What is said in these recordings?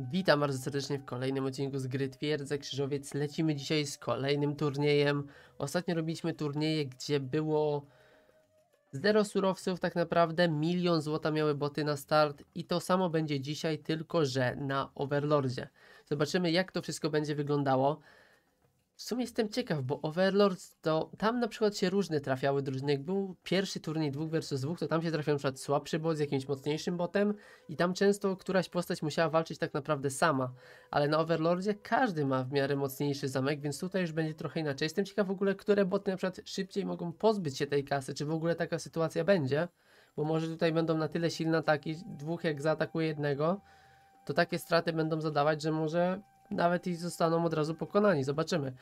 Witam bardzo serdecznie w kolejnym odcinku z gry Twierdza Krzyżowiec. Lecimy dzisiaj z kolejnym turniejem. Ostatnio robiliśmy turnieje, gdzie było zero surowców tak naprawdę, milion złota miały boty na start i to samo będzie dzisiaj, tylko że na Overlordzie. Zobaczymy jak to wszystko będzie wyglądało. W sumie jestem ciekaw, bo Overlord to tam na przykład się różne trafiały drużyny. Jak był pierwszy turniej 2 vs 2, to tam się trafiał na przykład słabszy bot z jakimś mocniejszym botem i tam często któraś postać musiała walczyć tak naprawdę sama. Ale na Overlordzie każdy ma w miarę mocniejszy zamek, więc tutaj już będzie trochę inaczej. Jestem ciekaw w ogóle, które boty na przykład szybciej mogą pozbyć się tej kasy, czy w ogóle taka sytuacja będzie. Bo może tutaj będą na tyle silne ataki, dwóch jak zaatakuje jednego, to takie straty będą zadawać, że może nawet i zostaną od razu pokonani. Zobaczymy.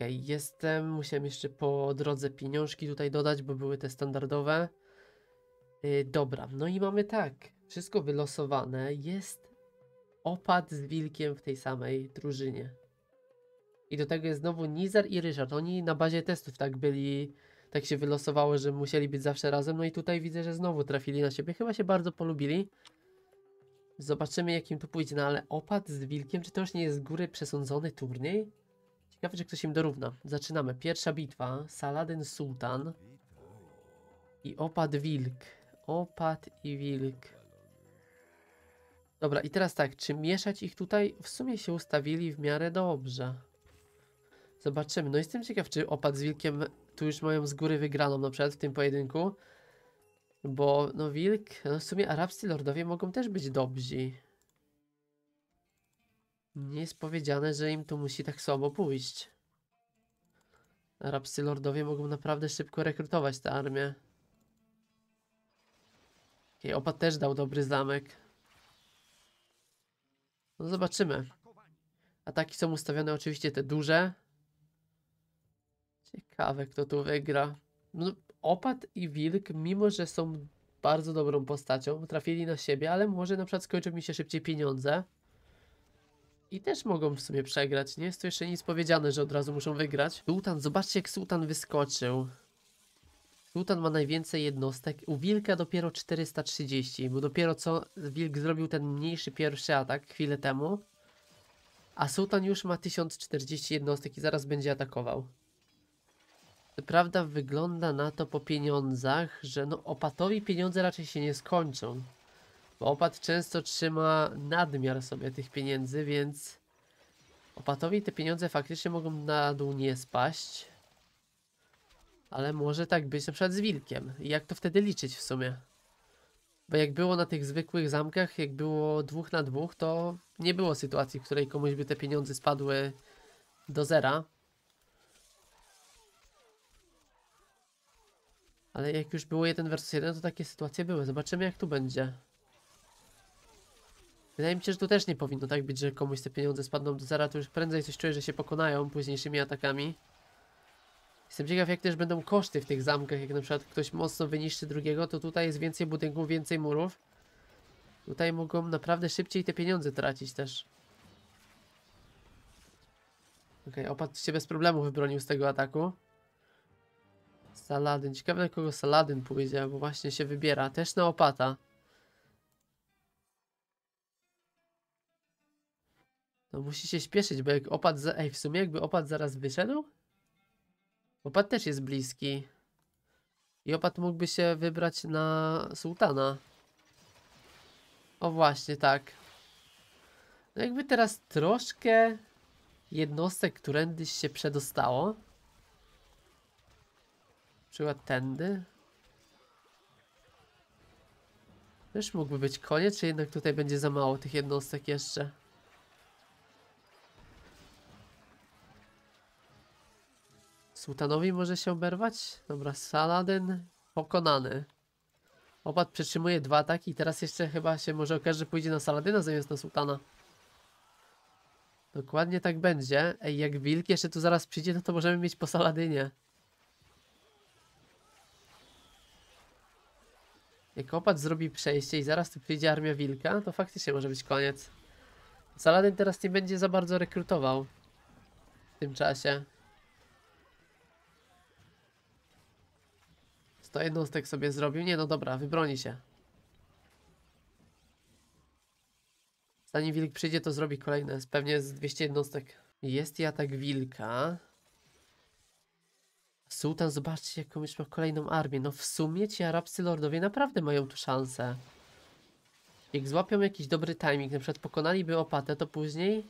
Okej, jestem. Musiałem jeszcze po drodze pieniążki tutaj dodać, bo były te standardowe. Yy, dobra, no i mamy tak. Wszystko wylosowane. Jest opad z wilkiem w tej samej drużynie. I do tego jest znowu Nizar i Ryszard. Oni na bazie testów tak byli, tak się wylosowało, że musieli być zawsze razem. No i tutaj widzę, że znowu trafili na siebie. Chyba się bardzo polubili. Zobaczymy, jakim tu pójdzie. No ale opad z wilkiem, czy to już nie jest z góry przesądzony turniej? Ciekawe, czy ktoś im dorówna. Zaczynamy. Pierwsza bitwa. Saladin Sultan. I opad wilk. Opad i wilk. Dobra, i teraz tak, czy mieszać ich tutaj? W sumie się ustawili w miarę dobrze. Zobaczymy. No jestem ciekaw, czy opad z wilkiem tu już mają z góry wygraną na przykład w tym pojedynku. Bo no wilk, no w sumie arabscy lordowie mogą też być dobrzy. Nie jest powiedziane, że im to musi tak słabo pójść. Arabscy lordowie mogą naprawdę szybko rekrutować tę armię. Okej, opad też dał dobry zamek. No zobaczymy. Ataki są ustawione oczywiście te duże. Ciekawe kto tu wygra. No, opad i wilk, mimo że są bardzo dobrą postacią, trafili na siebie, ale może na przykład skończą mi się szybciej pieniądze. I też mogą w sumie przegrać, nie jest to jeszcze nic powiedziane, że od razu muszą wygrać. Sultan, zobaczcie jak Sultan wyskoczył. Sultan ma najwięcej jednostek, u Wilka dopiero 430, bo dopiero co Wilk zrobił ten mniejszy pierwszy atak chwilę temu. A Sultan już ma 1040 jednostek i zaraz będzie atakował. Prawda wygląda na to po pieniądzach, że no opatowi pieniądze raczej się nie skończą. Opat często trzyma nadmiar sobie tych pieniędzy, więc opatowi te pieniądze faktycznie mogą na dół nie spaść. Ale może tak być na przykład z wilkiem. I jak to wtedy liczyć w sumie? Bo jak było na tych zwykłych zamkach, jak było dwóch na dwóch, to nie było sytuacji, w której komuś by te pieniądze spadły do zera. Ale jak już było 1 versus 1, to takie sytuacje były. Zobaczymy jak tu będzie. Wydaje mi się, że tu też nie powinno tak być, że komuś te pieniądze spadną do zera, to już prędzej coś czuję, że się pokonają późniejszymi atakami. Jestem ciekaw, jak też będą koszty w tych zamkach, jak na przykład ktoś mocno wyniszczy drugiego, to tutaj jest więcej budynków, więcej murów. Tutaj mogą naprawdę szybciej te pieniądze tracić też. Okej, okay, opad się bez problemu wybronił z tego ataku. Saladyn, ciekawe na kogo Saladyn pójdzie, bo właśnie się wybiera. Też na opata. No musi się śpieszyć, bo jak opad za... Ej, w sumie jakby opad zaraz wyszedł? Opad też jest bliski. I opad mógłby się wybrać na sułtana. O właśnie, tak. No jakby teraz troszkę jednostek którędyś się przedostało. Na przykład tędy. Już mógłby być koniec, czy jednak tutaj będzie za mało tych jednostek jeszcze? Sułtanowi może się oberwać? Dobra, Saladyn pokonany. Opad przetrzymuje dwa ataki i teraz jeszcze chyba się może okaże, że pójdzie na Saladyna zamiast na Sułtana. Dokładnie tak będzie. Ej, jak wilk jeszcze tu zaraz przyjdzie, no to możemy mieć po Saladynie. Jak opad zrobi przejście i zaraz tu przyjdzie armia wilka, to faktycznie może być koniec. Saladyn teraz nie będzie za bardzo rekrutował w tym czasie. 100 jednostek sobie zrobił. Nie, no dobra, wybroni się. Zanim wilk przyjdzie, to zrobi kolejne. Pewnie z 200 jednostek. Jest i atak wilka. Sułtan, zobaczcie, jaką już ma kolejną armię. No w sumie ci arabscy lordowie naprawdę mają tu szansę. Jak złapią jakiś dobry timing, na przykład pokonaliby opatę, to później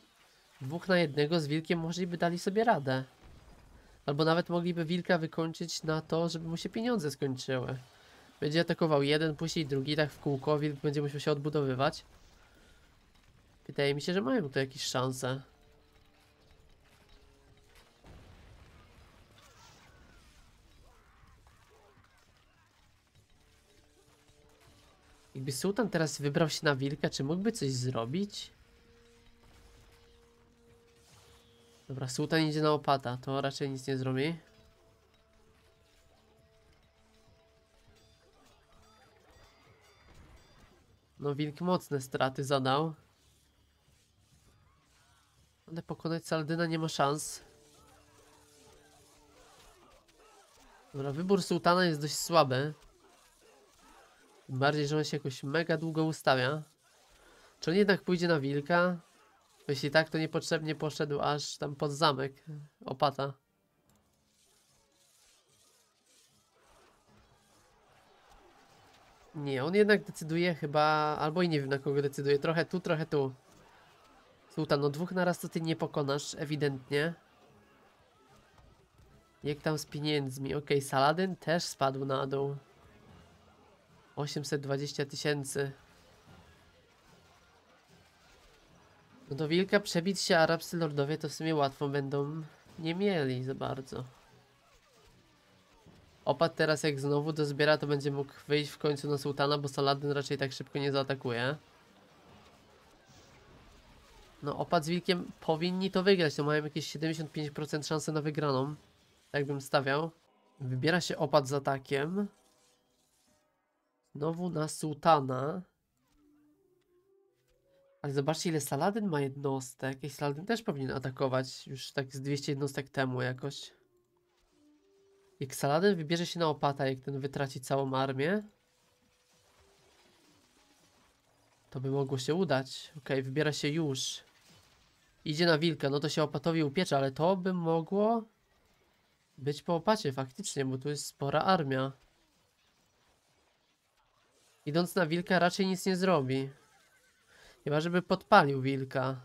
dwóch na jednego z wilkiem może by dali sobie radę. Albo nawet mogliby wilka wykończyć na to, żeby mu się pieniądze skończyły. Będzie atakował jeden, później drugi, tak w kółko, wilk będzie musiał się odbudowywać. Wydaje mi się, że mają tu jakieś szanse. Jakby sułtan teraz wybrał się na wilka, czy mógłby coś zrobić? Dobra, sułtan idzie na opata, to raczej nic nie zrobi. No wilk mocne straty zadał. Ale pokonać Saldyna nie ma szans. Dobra, wybór sułtana jest dość słaby. Tym bardziej, że on się jakoś mega długo ustawia. Czy on jednak pójdzie na wilka? Jeśli tak, to niepotrzebnie poszedł aż tam pod zamek opata. Nie, on jednak decyduje chyba, albo i nie wiem na kogo decyduje, trochę tu, trochę tu. Sultan, no dwóch naraz to ty nie pokonasz, ewidentnie. Jak tam z pieniędzmi? Okej, Saladin też spadł na dół. 820 tysięcy. No do wilka przebić się arabscy lordowie to w sumie łatwo będą nie mieli za bardzo. Opad teraz jak znowu dozbiera to będzie mógł wyjść w końcu na sułtana, bo Saladin raczej tak szybko nie zaatakuje. No opad z wilkiem powinni to wygrać, to mają jakieś 75% szansy na wygraną. Tak bym stawiał. Wybiera się opad z atakiem. Znowu na sułtana. Ale zobaczcie ile Saladin ma jednostek. I Saladin też powinien atakować już tak z 200 jednostek temu jakoś. Jak Saladin wybierze się na opata, jak ten wytraci całą armię. To by mogło się udać. Okej, wybiera się już. Idzie na wilka, no to się opatowi upiecze, ale to by mogło być po opacie faktycznie, bo tu jest spora armia. Idąc na wilka raczej nic nie zrobi. Chyba, żeby podpalił wilka.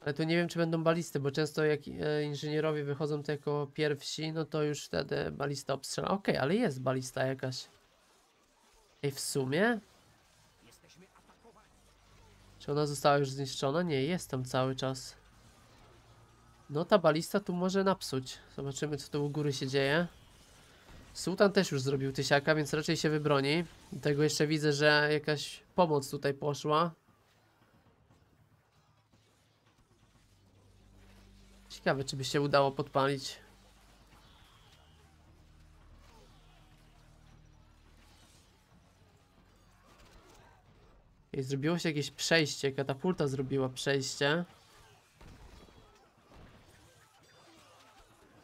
Ale tu nie wiem, czy będą balisty, bo często jak e, inżynierowie wychodzą to jako pierwsi, no to już wtedy balista obstrzela. Okej, ale jest balista jakaś. Ej, w sumie? Czy ona została już zniszczona? Nie, jest tam cały czas. No ta balista tu może napsuć. Zobaczymy, co tu u góry się dzieje. Sułtan też już zrobił tysiaka, więc raczej się wybroni. Dlatego jeszcze widzę, że jakaś pomoc tutaj poszła. Ciekawe, czy by się udało podpalić. I zrobiło się jakieś przejście, katapulta zrobiła przejście.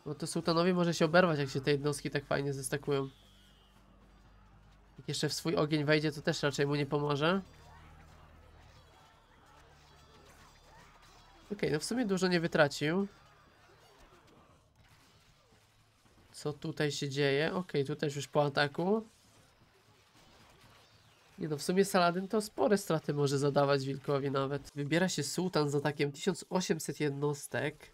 No to sułtanowi może się oberwać, jak się te jednostki tak fajnie zestakują. Jak jeszcze w swój ogień wejdzie, to też raczej mu nie pomoże. Okej, no w sumie dużo nie wytracił. Co tutaj się dzieje? Okej, też już po ataku. Nie no, w sumie Saladin to spore straty może zadawać wilkowi nawet. Wybiera się sułtan z atakiem 1800 jednostek.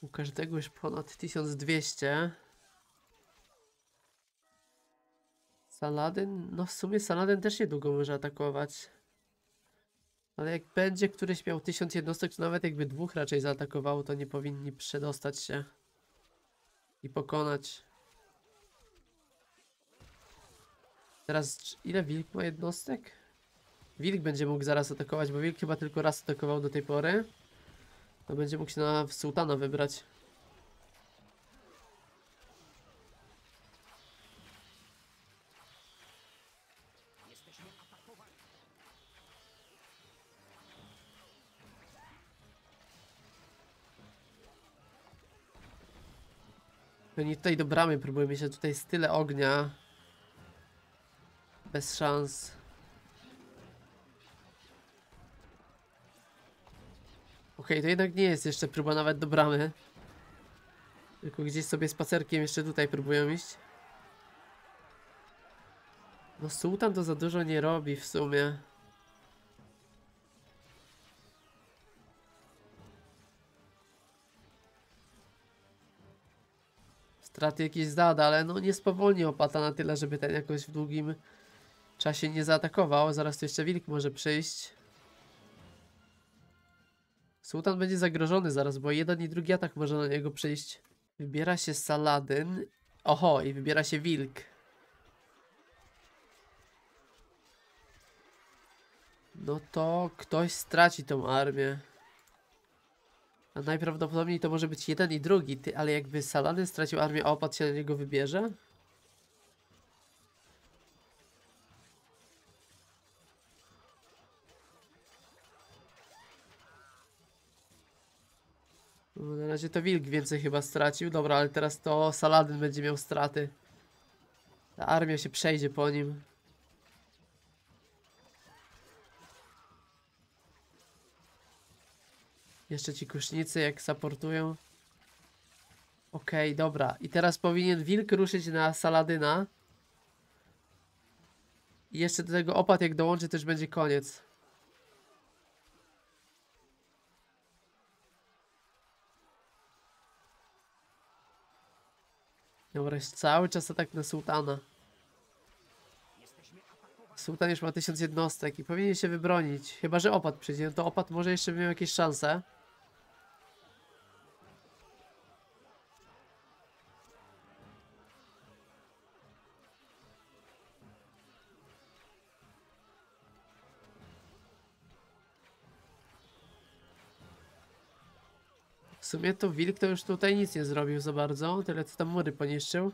U każdego już ponad 1200. Saladyn, no w sumie Saladyn też niedługo może atakować. Ale jak będzie któryś miał tysiąc jednostek, to nawet jakby dwóch raczej zaatakowało, to nie powinni przedostać się i pokonać. Teraz ile wilk ma jednostek? Wilk będzie mógł zaraz atakować, bo wilk chyba tylko raz atakował do tej pory. To będzie mógł się na sułtana wybrać. Oni tutaj do bramy próbują mieć, a tutaj jest tyle ognia. Bez szans. Okej, to jednak nie jest jeszcze próba nawet do bramy. Tylko gdzieś sobie spacerkiem jeszcze tutaj próbują iść. No sułtan to za dużo nie robi w sumie. Straty jakieś zada, ale no nie spowolni opata na tyle, żeby ten jakoś w długim czasie nie zaatakował. Zaraz tu jeszcze wilk może przyjść. Sułtan będzie zagrożony zaraz, bo jeden i drugi atak może na niego przyjść. Wybiera się Saladyn. Oho, i wybiera się wilk. No to ktoś straci tą armię. Najprawdopodobniej to może być jeden i drugi, ty, ale jakby Saladyn stracił armię, a opat się na niego wybierze? No, na razie to Wilk więcej chyba stracił. Dobra, ale teraz to Saladyn będzie miał straty. Ta armia się przejdzie po nim. Jeszcze ci kusznicy jak supportują. Okej, dobra. I teraz powinien Wilk ruszyć na Saladyna. I jeszcze do tego opad jak dołączy też będzie koniec. Dobra, jest cały czas atak na sułtana. Sułtan już ma tysiąc jednostek i powinien się wybronić. Chyba, że opad przyjdzie, no to opad może jeszcze miał jakieś szanse. Sumie to wilk to już tutaj nic nie zrobił za bardzo, tyle co tam mury poniszczył.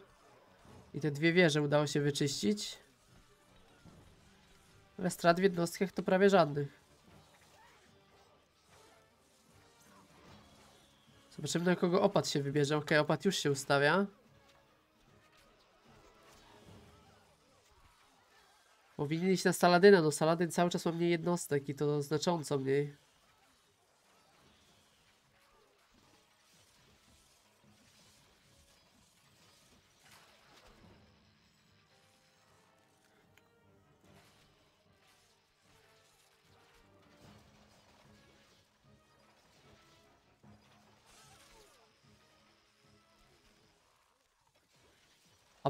I te dwie wieże udało się wyczyścić. Ale strat w jednostkach to prawie żadnych. Zobaczymy na kogo opad się wybierze. Ok, opad już się ustawia. Powinien iść na Saladyna. No Saladyn cały czas ma mniej jednostek i to znacząco mniej.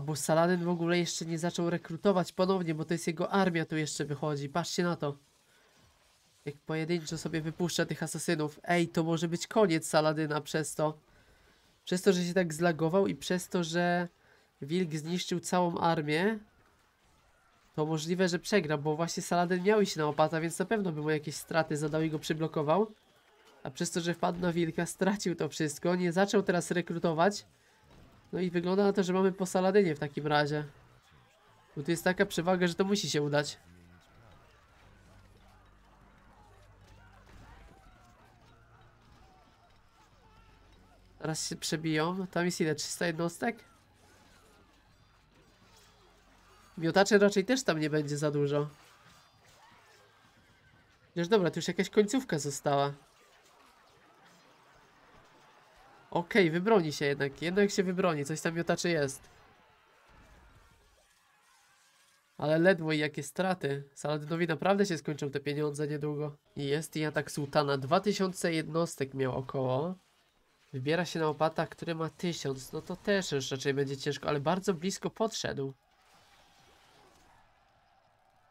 Bo Saladyn w ogóle jeszcze nie zaczął rekrutować ponownie, bo to jest jego armia tu jeszcze wychodzi. Patrzcie na to. Jak pojedynczo sobie wypuszcza tych asasynów. Ej, to może być koniec Saladyna przez to. Przez to, że się tak zlagował i przez to, że Wilk zniszczył całą armię. To możliwe, że przegra, bo właśnie Saladyn miał iść na opata, więc na pewno by mu jakieś straty zadał i go przyblokował. A przez to, że wpadł na Wilka, stracił to wszystko. Nie zaczął teraz rekrutować. No i wygląda na to, że mamy po Saladynie w takim razie. Bo tu jest taka przewaga, że to musi się udać. Teraz się przebiją. Tam jest ile? 300 jednostek? Miotaczy raczej też tam nie będzie za dużo. Już dobra, tu już jakaś końcówka została. Okej, wybroni się jednak. Jednak się wybroni. Coś tam miotaczy jest. Ale ledwo i jakie straty. Saladynowi naprawdę się skończą te pieniądze niedługo. I jest i atak sułtana. 2000 jednostek miał około. Wybiera się na opata, który ma 1000. No to też już raczej będzie ciężko, ale bardzo blisko podszedł.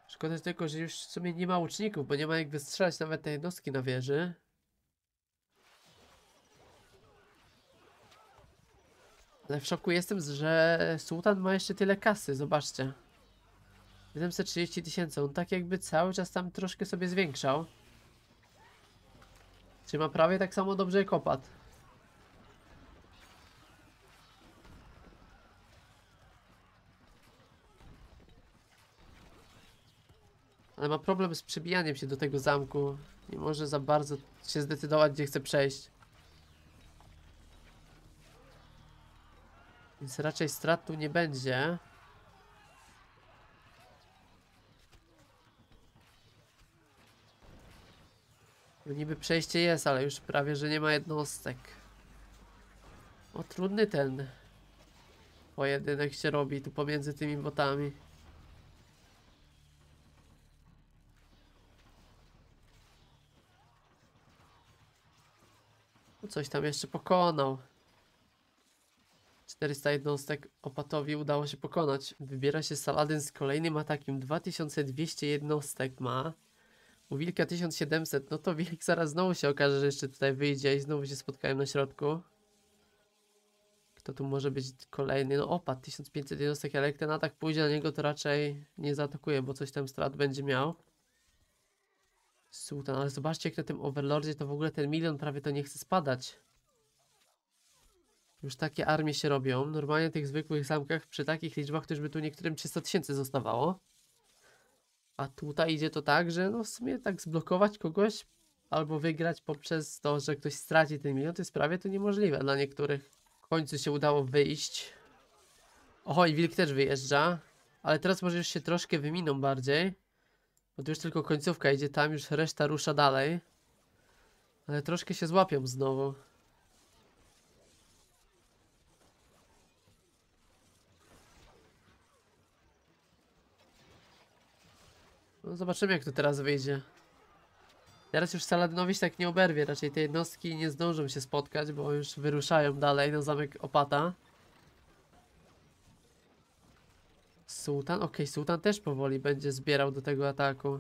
Szkoda tylko, że już w sumie nie ma łuczników, bo nie ma jak wystrzelać nawet te jednostki na wieży. Ale w szoku jestem, że sułtan ma jeszcze tyle kasy, zobaczcie. 730 tysięcy, on tak jakby cały czas tam troszkę sobie zwiększał. Czy ma prawie tak samo dobrze jak opat. Ale ma problem z przebijaniem się do tego zamku. Nie może za bardzo się zdecydować, gdzie chce przejść. Więc raczej strat tu nie będzie. No niby przejście jest, ale już prawie, że nie ma jednostek. O, trudny ten pojedynek się robi tu pomiędzy tymi botami. No Coś tam jeszcze pokonał. 400 jednostek opatowi udało się pokonać. Wybiera się Saladin z kolejnym atakiem. 2200 jednostek ma. U Wilka 1700. No to Wilk zaraz znowu się okaże, że jeszcze tutaj wyjdzie i znowu się spotkałem na środku. Kto tu może być kolejny? No opat 1500 jednostek, ale jak ten atak pójdzie na niego, to raczej nie zaatakuje, bo coś tam strat będzie miał. Sultan, ale zobaczcie jak na tym Overlordzie to w ogóle ten milion prawie to nie chce spadać. Już takie armie się robią. Normalnie tych zwykłych zamkach przy takich liczbach już by tu niektórym 300 tysięcy zostawało. A tutaj idzie to tak, że no w sumie tak zblokować kogoś albo wygrać poprzez to, że ktoś straci ten milion, to jest prawie to niemożliwe dla niektórych. W końcu się udało wyjść. Oho, i wilk też wyjeżdża. Ale teraz może już się troszkę wyminą bardziej. Bo tu już tylko końcówka idzie tam, już reszta rusza dalej. Ale troszkę się złapią znowu. No zobaczymy jak to teraz wyjdzie. Teraz już Saladynowi się tak nie oberwie, raczej te jednostki nie zdążą się spotkać, bo już wyruszają dalej na zamek Opata. Sułtan? Okej, Sułtan też powoli będzie zbierał do tego ataku.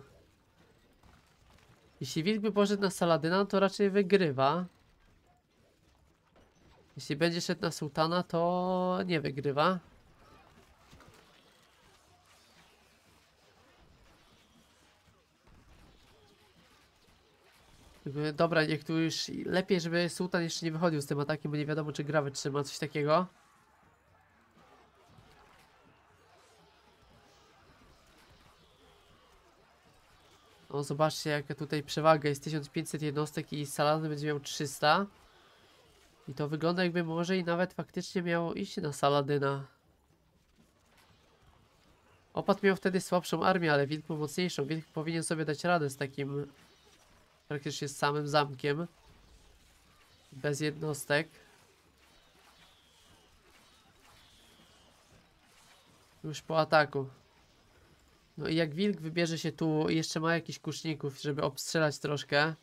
Jeśli wilk by poszedł na Saladyna, to raczej wygrywa. Jeśli będzie szedł na Sułtana, to nie wygrywa. Jakby, Dobra, niech tu już lepiej, żeby Sułtan jeszcze nie wychodził z tym atakiem, bo nie wiadomo, czy gra wytrzyma coś takiego. No zobaczcie jaka tutaj przewaga jest 1500 jednostek i Saladin będzie miał 300 I to wygląda jakby może i nawet faktycznie miało iść na Saladyna. Opat miał wtedy słabszą armię, ale Wilk mocniejszą. Wilk powinien sobie dać radę z takim praktycznie z samym zamkiem bez jednostek już po ataku no i jak wilk wybierze się tu i jeszcze ma jakichś kuszników, żeby obstrzelać troszkę.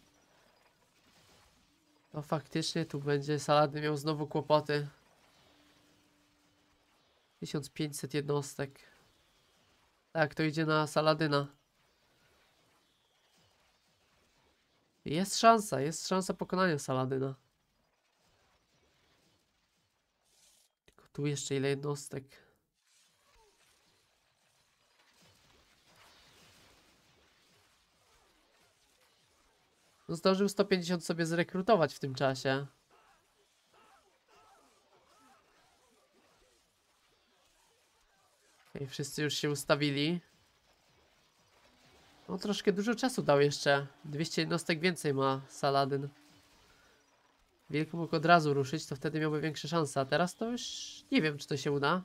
To faktycznie tu będzie Saladin miał znowu kłopoty. 1500 jednostek. Tak, to idzie na Saladyna. Jest szansa, jest szansa pokonania Saladyna. Tylko tu jeszcze ile jednostek. No zdążył 150 sobie zrekrutować w tym czasie. I wszyscy już się ustawili. No troszkę dużo czasu dał jeszcze. 200 jednostek więcej ma Saladyn. Wilk mógł od razu ruszyć, to wtedy miałby większe szanse. A teraz to już nie wiem, czy to się uda.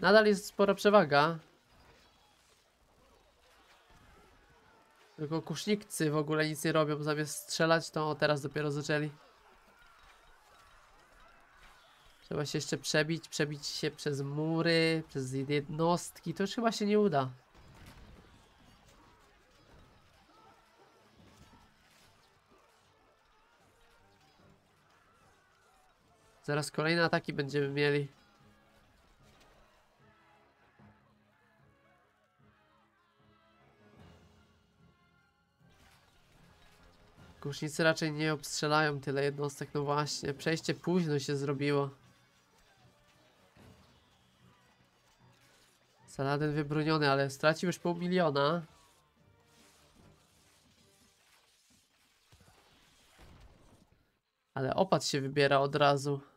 Nadal jest spora przewaga. Tylko kusznikcy w ogóle nic nie robią, zamiast strzelać to teraz dopiero zaczęli. Trzeba się jeszcze przebić, przebić się przez mury, przez jednostki, to już chyba się nie uda. Zaraz kolejne ataki będziemy mieli. Kusznicy raczej nie obstrzelają tyle jednostek, no właśnie, przejście późno się zrobiło. Saladyn wybroniony, ale stracił już pół miliona. Ale opad się wybiera od razu.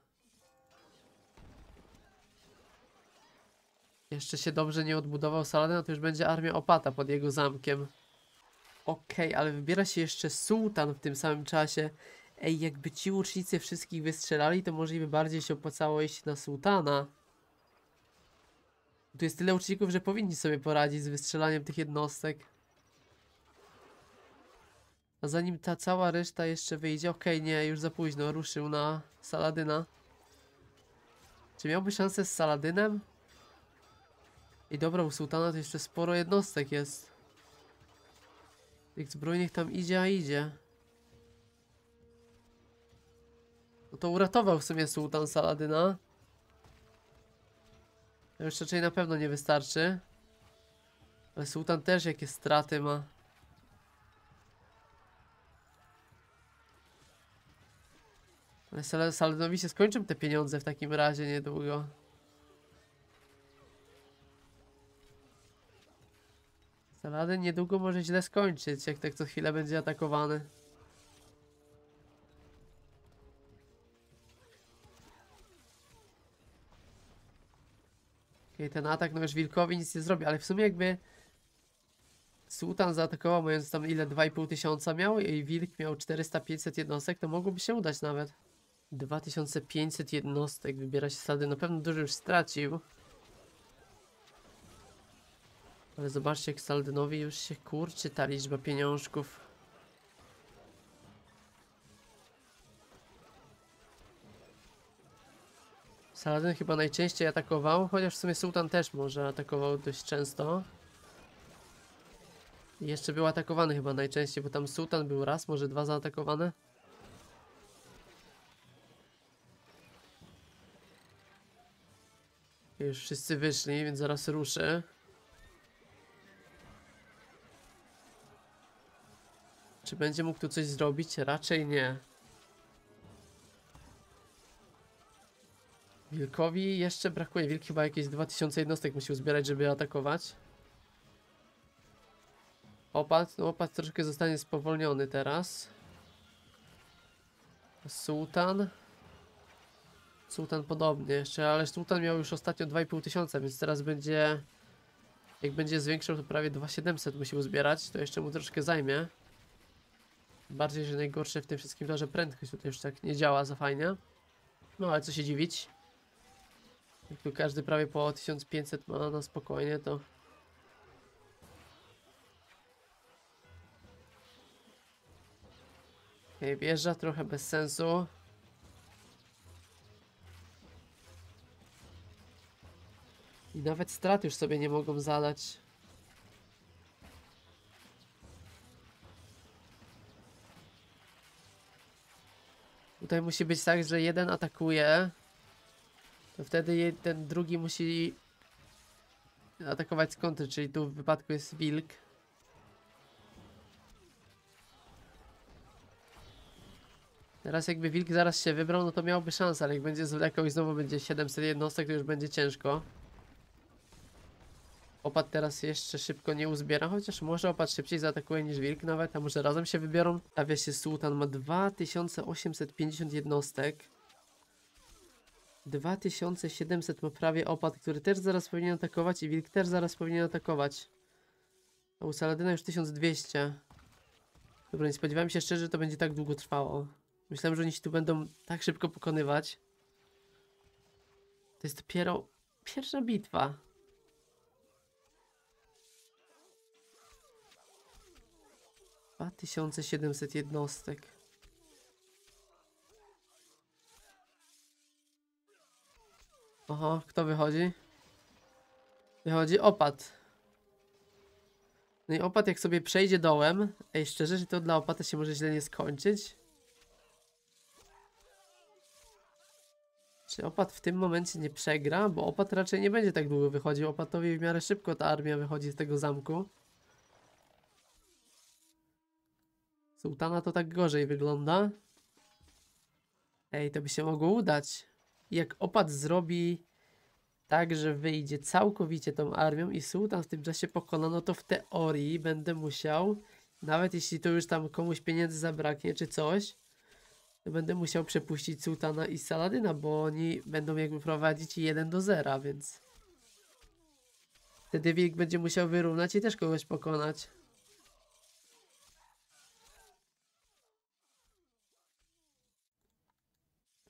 Jeszcze się dobrze nie odbudował Saladin, to już będzie armia opata pod jego zamkiem. Okej, ale wybiera się jeszcze sułtan w tym samym czasie. Ej, jakby ci łucznicy wszystkich wystrzelali, to możliwe bardziej się opłacało iść na sułtana. Tu jest tyle łuczników, że powinni sobie poradzić z wystrzelaniem tych jednostek. A zanim ta cała reszta jeszcze wyjdzie, okej, nie, już za późno, ruszył na Saladyna. Czy miałby szansę z Saladynem? I dobra, u sułtana to jeszcze sporo jednostek jest. Tych zbrojnych tam idzie, a idzie. No to uratował w sumie sułtan Saladyna. To już raczej na pewno nie wystarczy. Ale sułtan też jakie straty ma. Ale Sal- Saladynowi się skończą te pieniądze w takim razie niedługo. Saladyn niedługo może źle skończyć, jak tak co chwilę będzie atakowany. Okej, ten atak, no już wilkowi nic nie zrobi, ale w sumie jakby Sułtan zaatakował, mając tam ile, 2,5 tysiąca miał i wilk miał 400-500 jednostek, to mogłoby się udać nawet. 2500 jednostek wybiera się sady, na pewno dużo już stracił. Ale zobaczcie, jak Saldynowi już się kurczy ta liczba pieniążków. Saladyn chyba najczęściej atakował, chociaż w sumie Sułtan też może atakował dość często. I jeszcze był atakowany chyba najczęściej, bo tam Sułtan był raz, może dwa zaatakowane. Już wszyscy wyszli, więc zaraz ruszę. Czy będzie mógł tu coś zrobić? Raczej nie. Wilkowi jeszcze brakuje. Wilk chyba jakieś 2000 jednostek musi zbierać, żeby atakować. Opad, no opad troszkę zostanie spowolniony teraz. Sułtan. Sułtan podobnie jeszcze, ale Sułtan miał już ostatnio 2,5 tysiąca, więc teraz będzie... Jak będzie zwiększał, to prawie 2700 musi uzbierać, to jeszcze mu troszkę zajmie. Bardziej, że najgorsze w tym wszystkim to, że prędkość tutaj już tak nie działa za fajnie. No ale co się dziwić. Jak tu każdy prawie po 1500 ma na spokojnie, to... Okej, wjeżdża trochę bez sensu. I nawet strat już sobie nie mogą zadać. Tutaj musi być tak, że jeden atakuje. To wtedy ten drugi musi atakować z kontry, czyli tu w wypadku jest wilk. Teraz jakby wilk zaraz się wybrał, no to miałby szansę, ale jak będzie zwlekał i znowu będzie 700 jednostek, to już będzie ciężko. Opad teraz jeszcze szybko nie uzbiera, chociaż może opad szybciej zaatakuje niż wilk nawet, a może razem się wybiorą. Stawia się sułtan, ma 2850 jednostek. 2700 ma prawie opad, który też zaraz powinien atakować i wilk też zaraz powinien atakować. A u Saladyna już 1200. Dobra, nie spodziewałem się szczerze, że to będzie tak długo trwało. Myślałem, że oni się tu będą tak szybko pokonywać. To jest dopiero pierwsza bitwa. Dwa tysiące siedemset jednostek. Oho, kto wychodzi? Wychodzi opad. No i opad jak sobie przejdzie dołem, ej szczerze, że to dla opata się może źle nie skończyć. Czy opad w tym momencie nie przegra? Bo opad raczej nie będzie tak długo wychodził. Opatowi w miarę szybko ta armia wychodzi z tego zamku. Sułtana to tak gorzej wygląda. Ej, to by się mogło udać. Jak opad zrobi tak, że wyjdzie całkowicie tą armią i sułtan w tym czasie pokona, no to w teorii będę musiał, nawet jeśli to już tam komuś pieniędzy zabraknie czy coś, to będę musiał przepuścić sułtana i Saladyna, bo oni będą jakby prowadzić 1 do 0, więc wtedy wilk będzie musiał wyrównać i też kogoś pokonać.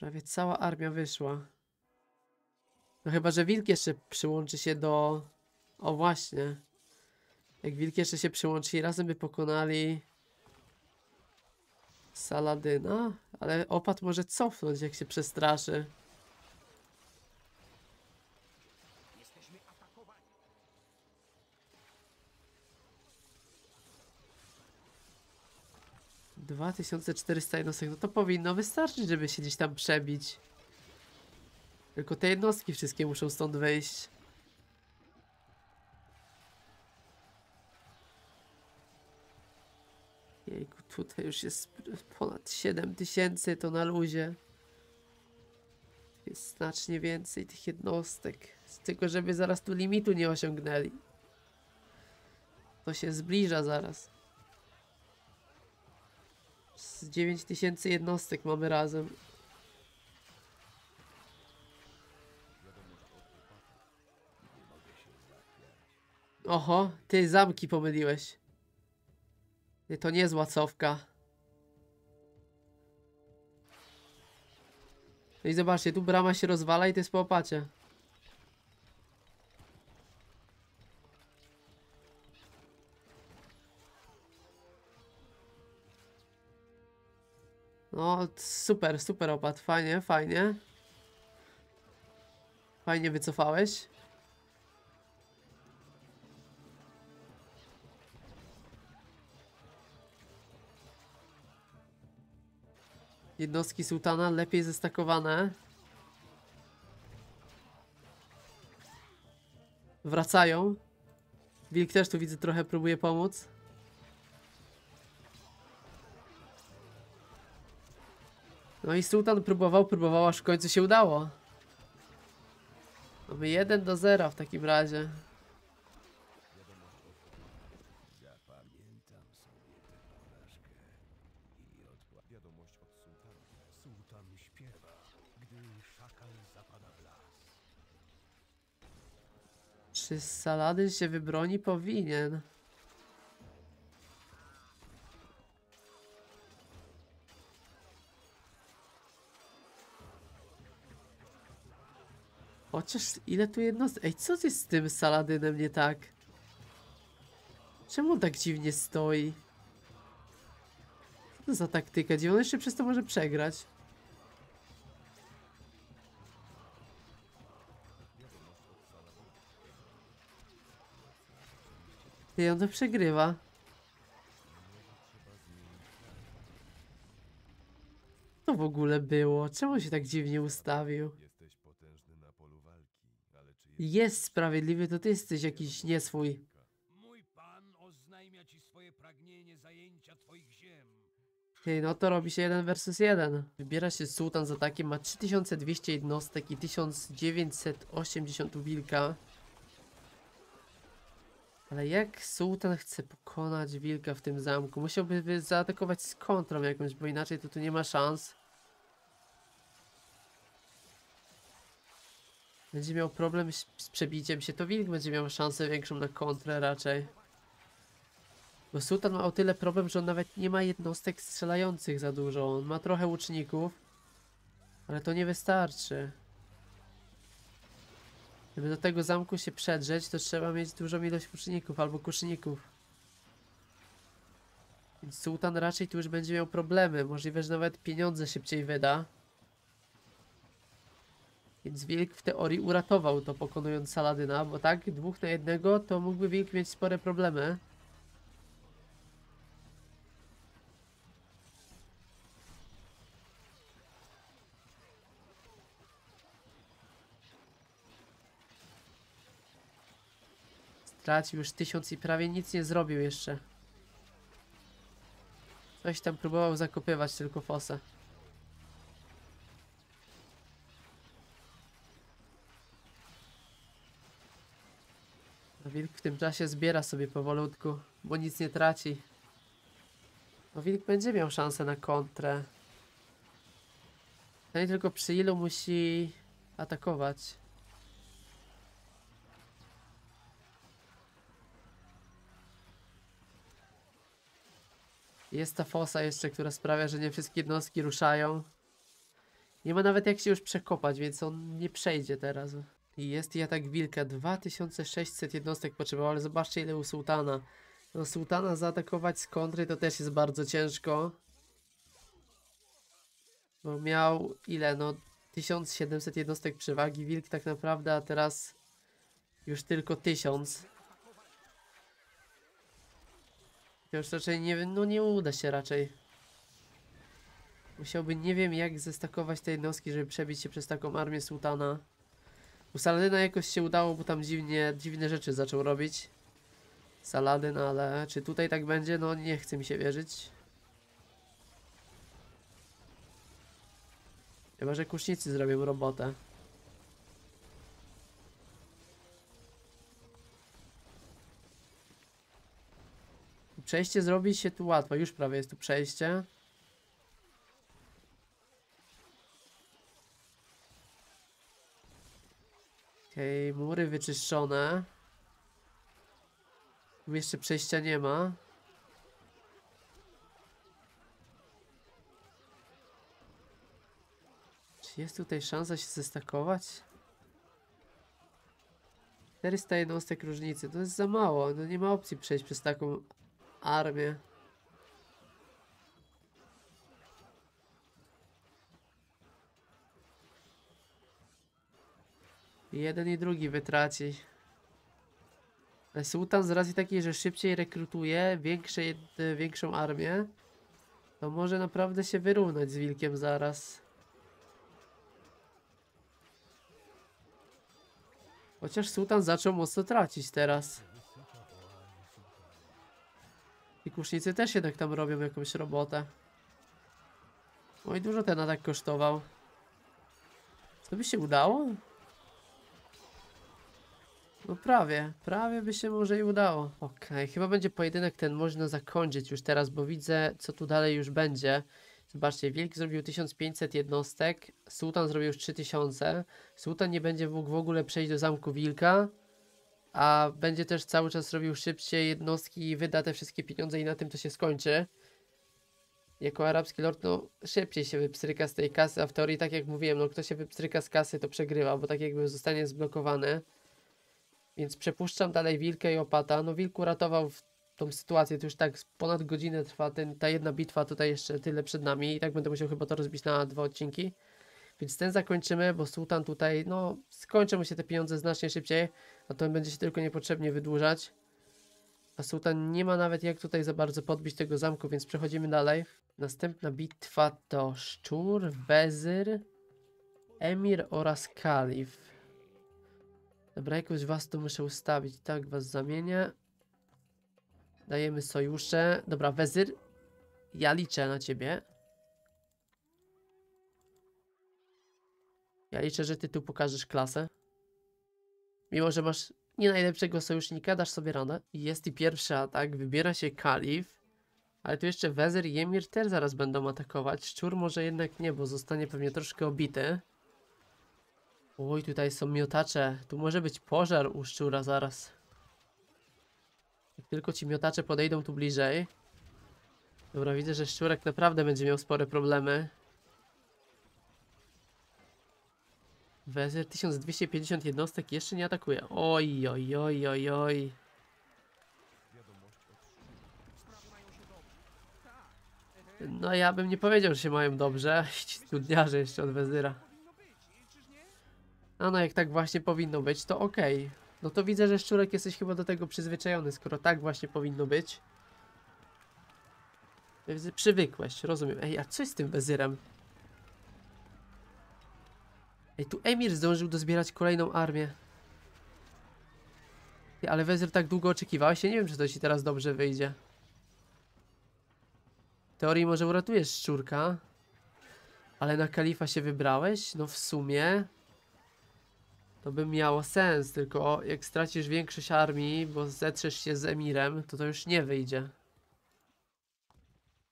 Prawie cała armia wyszła. No chyba, że wilk jeszcze przyłączy się do... O właśnie. Jak wilk jeszcze się przyłączy i razem by pokonali... Saladyna? Ale opad może cofnąć, jak się przestraszy. 2400 jednostek, no to powinno wystarczyć, żeby się gdzieś tam przebić. Tylko te jednostki wszystkie muszą stąd wejść. Jejku, tutaj już jest ponad 7000, to na luzie. Jest znacznie więcej tych jednostek. Tylko żeby zaraz tu limitu nie osiągnęli. To się zbliża zaraz. Z 9000 jednostek mamy razem. Oho, ty zamki pomyliłeś. Ty, to niezła cofka. No i zobaczcie, tu brama się rozwala i to jest po opacie. No, super, super opad, fajnie, fajnie. Fajnie wycofałeś. Jednostki sułtana lepiej zestakowane. Wracają. Wilk też tu widzę trochę próbuje pomóc. No i sułtan próbował, próbował, aż w końcu się udało. Mamy 1 do 0 w takim razie. Czy Saladyn się wybroni? Powinien. Chociaż ile tu jednostek? Ej, co jest z tym Saladynem nie tak? Czemu on tak dziwnie stoi? Co to za taktyka? Gdzie on jeszcze przez to może przegrać? Ty, on to przegrywa. Co w ogóle było? Czemu się tak dziwnie ustawił? Jesteś potężny na polu walki, ale czy Jest sprawiedliwy, to ty jesteś jakiś nieswój. Mój pan oznajmia ci swoje pragnienie zajęcia twoich ziem. Ty, no to robi się 1 versus 1. Wybiera się sułtan z atakiem, ma 3200 jednostek i 1980 wilka. Ale jak sułtan chce pokonać wilka w tym zamku? Musiałby zaatakować z kontrą jakąś, bo inaczej to tu nie ma szans. Będzie miał problem z z przebiciem się, to wilk będzie miał szansę większą na kontrę raczej. Bo Sultan ma o tyle problem, że on nawet nie ma jednostek strzelających za dużo. On ma trochę łuczników, ale to nie wystarczy. Żeby do tego zamku się przedrzeć, to trzeba mieć dużą ilość łuczników albo kuszników. Więc Sultan raczej tu już będzie miał problemy. Możliwe, że nawet pieniądze szybciej wyda. Więc Wilk w teorii uratował to pokonując Saladyna, bo tak, dwóch na jednego to mógłby Wilk mieć spore problemy. Stracił już tysiąc i prawie nic nie zrobił jeszcze. Ktoś tam próbował zakopywać tylko fosę. Wilk w tym czasie zbiera sobie powolutku, bo nic nie traci. No wilk będzie miał szansę na kontrę. Pytanie tylko przy ilu musi atakować. Jest ta fosa jeszcze, która sprawia, że nie wszystkie jednostki ruszają. Nie ma nawet jak się już przekopać, więc on nie przejdzie teraz. I jest i atak wilka. 2600 jednostek potrzebował, ale zobaczcie ile u sułtana. No sułtana zaatakować z kontry to też jest bardzo ciężko. Bo miał ile? No 1700 jednostek przewagi. Wilk tak naprawdę, a teraz już tylko 1000. To już raczej nie no nie uda się raczej. Musiałby nie wiem jak zestakować te jednostki, żeby przebić się przez taką armię sułtana. U Saladyna jakoś się udało, bo tam dziwnie, dziwne rzeczy zaczął robić. Saladyn, ale czy tutaj tak będzie? No nie chce mi się wierzyć. Chyba, że kusznicy zrobią robotę. Przejście zrobi się tu łatwo, już prawie jest tu przejście. Okej, mury wyczyszczone. Tu jeszcze przejścia nie ma. Czy jest tutaj szansa się zestakować? 400 jednostek różnicy, to jest za mało. No nie ma opcji przejść przez taką armię. Jeden i drugi wytraci. Sułtan z racji takiej, że szybciej rekrutuje większe, większą armię, to może naprawdę się wyrównać z Wilkiem zaraz. Chociaż Sułtan zaczął mocno tracić teraz. I kusznicy też jednak tam robią jakąś robotę. Oj, dużo ten atak kosztował. Co by się udało? No prawie, prawie by się może i udało. Okej, chyba będzie pojedynek ten można zakończyć już teraz, bo widzę co tu dalej już będzie. Zobaczcie, Wilk zrobił 1500 jednostek, Sułtan zrobił już 3000. Sułtan nie będzie mógł w ogóle przejść do zamku Wilka, a będzie też cały czas robił szybciej jednostki i wyda te wszystkie pieniądze i na tym to się skończy. Jako arabski lord, no szybciej się wypstryka z tej kasy, a w teorii, tak jak mówiłem, no kto się wypstryka z kasy, to przegrywa, bo tak jakby zostanie zblokowany. Więc przepuszczam dalej Wilka i Opata. No Wilk uratował tą sytuację, to już tak ponad godzinę trwa ten, ta jedna bitwa, tutaj jeszcze tyle przed nami i tak będę musiał chyba to rozbić na dwa odcinki. Więc ten zakończymy, bo Sultan tutaj, no skończą mu się te pieniądze znacznie szybciej, a to będzie się tylko niepotrzebnie wydłużać. A Sultan nie ma nawet jak tutaj za bardzo podbić tego zamku, więc przechodzimy dalej. Następna bitwa to Szczur, Wezyr, Emir oraz Kalif. Dobra, jakoś was tu muszę ustawić. Tak, was zamienię. Dajemy sojusze. Dobra, Wezyr. Ja liczę na ciebie. Ja liczę, że ty tu pokażesz klasę. Mimo, że masz nie najlepszego sojusznika, dasz sobie radę. Jest i pierwszy atak. Wybiera się Kalif. Ale tu jeszcze Wezyr i Emir też zaraz będą atakować. Szczur może jednak nie, bo zostanie pewnie troszkę obity. Oj, tutaj są miotacze. Tu może być pożar u szczura zaraz. Jak tylko ci miotacze podejdą tu bliżej. Dobra, widzę, że szczurek naprawdę będzie miał spore problemy. Wezyr 1250 jednostek jeszcze nie atakuje. Oj, oj, oj, oj, oj. No ja bym nie powiedział, że się mają dobrze. Ci studniarze jeszcze od wezyra. A no jak tak właśnie powinno być, to okej. No to widzę, że Szczurek jesteś chyba do tego przyzwyczajony, skoro tak właśnie powinno być. Przywykłeś, rozumiem. Ej, a co jest z tym wezyrem? Ej, tu Emir zdążył dozbierać kolejną armię. Ej, ale wezyr tak długo oczekiwałeś, ja nie wiem, czy to ci teraz dobrze wyjdzie. teorii może uratujesz szczurka. Ale na kalifa się wybrałeś? No w sumie... To by miało sens, tylko jak stracisz większość armii, bo zetrzesz się z emirem, to to już nie wyjdzie.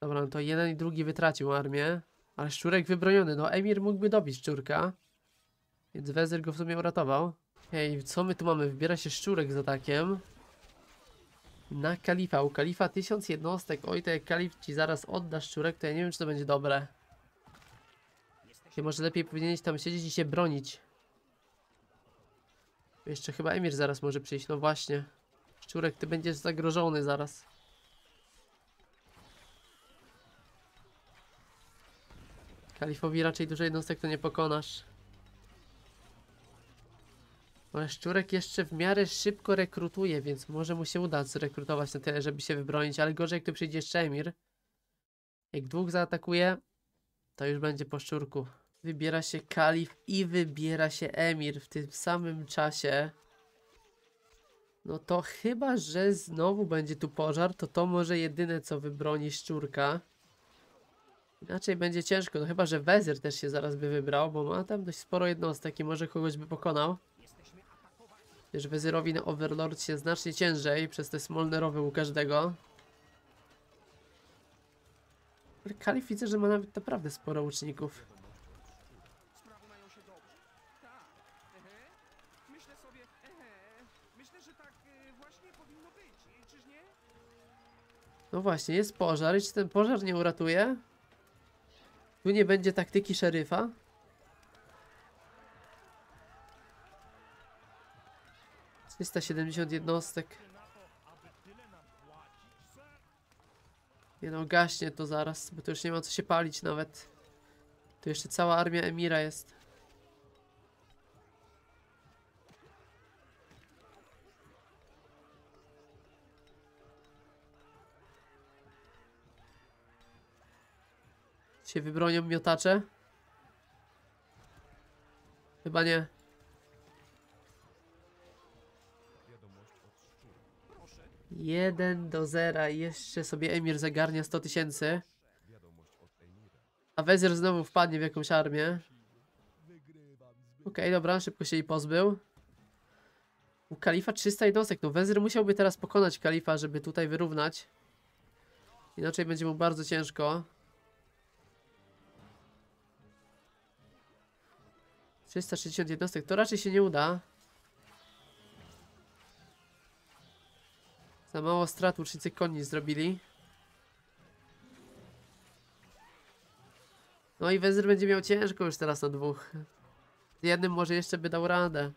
Dobra, no to jeden i drugi wytracił armię. Ale szczurek wybroniony, no emir mógłby dobić szczurka. Więc wezyr go w sumie uratował. Hej, co my tu mamy? Wybiera się szczurek z atakiem. Na kalifa. U kalifa 1000 jednostek. Oj, to jak kalif ci zaraz odda szczurek, to ja nie wiem, czy to będzie dobre. Ty może lepiej powinieneś tam siedzieć i się bronić. Jeszcze chyba Emir zaraz może przyjść. No właśnie. Szczurek, ty będziesz zagrożony zaraz. Kalifowi raczej dużo jednostek to nie pokonasz. Ale Szczurek jeszcze w miarę szybko rekrutuje, więc może mu się uda zrekrutować na tyle, żeby się wybronić, ale gorzej jak tu przyjdzie jeszcze Emir. Jak dwóch zaatakuje, to już będzie po szczurku. Wybiera się Kalif i wybiera się Emir w tym samym czasie. No to chyba, że znowu będzie tu pożar, to to może jedyne co wybroni szczurka. Inaczej będzie ciężko, no chyba, że Wezyr też się zaraz by wybrał, bo ma tam dość sporo jednostek i może kogoś by pokonał. Wiesz, Wezyrowi na Overlord się znacznie ciężej przez te smolnerowe u każdego. Ale Kalif widzę, że ma nawet naprawdę sporo łuczników. Sprawy mają się dobrze. Tak. Ehe. Myślę sobie, ehe. Myślę, że tak e, właśnie powinno być. e, Czyż nie? No właśnie, jest pożar i czy ten pożar nie uratuje? Tu nie będzie taktyki szeryfa? Trzysta siedemdziesiąt jednostek. Nie no, gaśnie to zaraz, bo to już nie ma co się palić nawet. Tu jeszcze cała armia Emira jest. Się wybronią miotacze? Chyba nie. 1 do 0. Jeszcze sobie Emir zagarnia 100 tysięcy. A Wezir znowu wpadnie w jakąś armię. Okej, dobra, szybko się jej pozbył. U Kalifa 300 jednostek. No Wezir musiałby teraz pokonać Kalifa, żeby tutaj wyrównać. Inaczej będzie mu bardzo ciężko. 360 jednostek, to raczej się nie uda. Za mało strat łucznicy konni zrobili. No i Wezir będzie miał ciężko już teraz na dwóch. Z jednym może jeszcze by dał radę.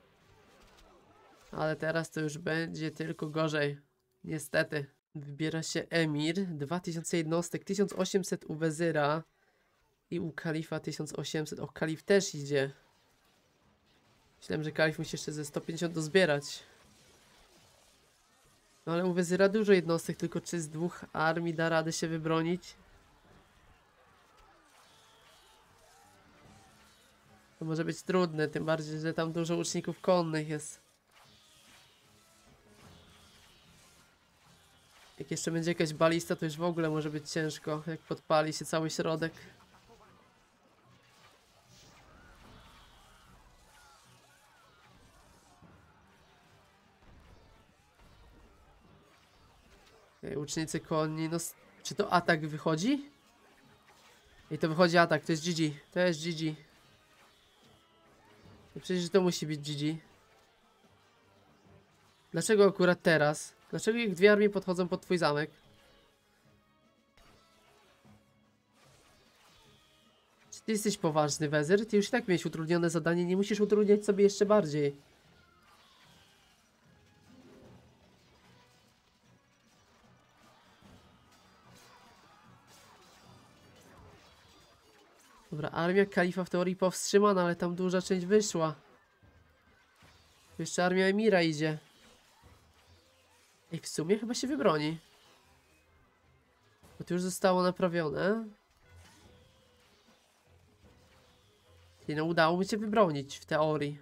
Ale teraz to już będzie tylko gorzej. Niestety. Wybiera się Emir. 2000 jednostek. 1800 u Wezyra. I u Kalifa 1800. O, Kalif też idzie. Myślałem, że Kalif musi jeszcze ze 150 dozbierać. No ale u Wezyra dużo jednostek. Tylko czy z dwóch armii da radę się wybronić? To może być trudne, tym bardziej, że tam dużo łuczników konnych jest. Jak jeszcze będzie jakaś balista, to już w ogóle może być ciężko, jak podpali się cały środek. Ej, łucznicy konni, no... s- Czy to atak wychodzi? I to wychodzi atak, to jest GG, to jest GG. No przecież to musi być GG. Dlaczego akurat teraz? Dlaczego jak dwie armie podchodzą pod twój zamek? Czy ty jesteś poważny, Wezyr? Ty już tak miałeś utrudnione zadanie, nie musisz utrudniać sobie jeszcze bardziej. Dobra, armia kalifa w teorii powstrzymana, ale tam duża część wyszła. Jeszcze armia Emira idzie. Ej, w sumie chyba się wybroni. Bo to już zostało naprawione. Ty, no udało mi się wybronić w teorii.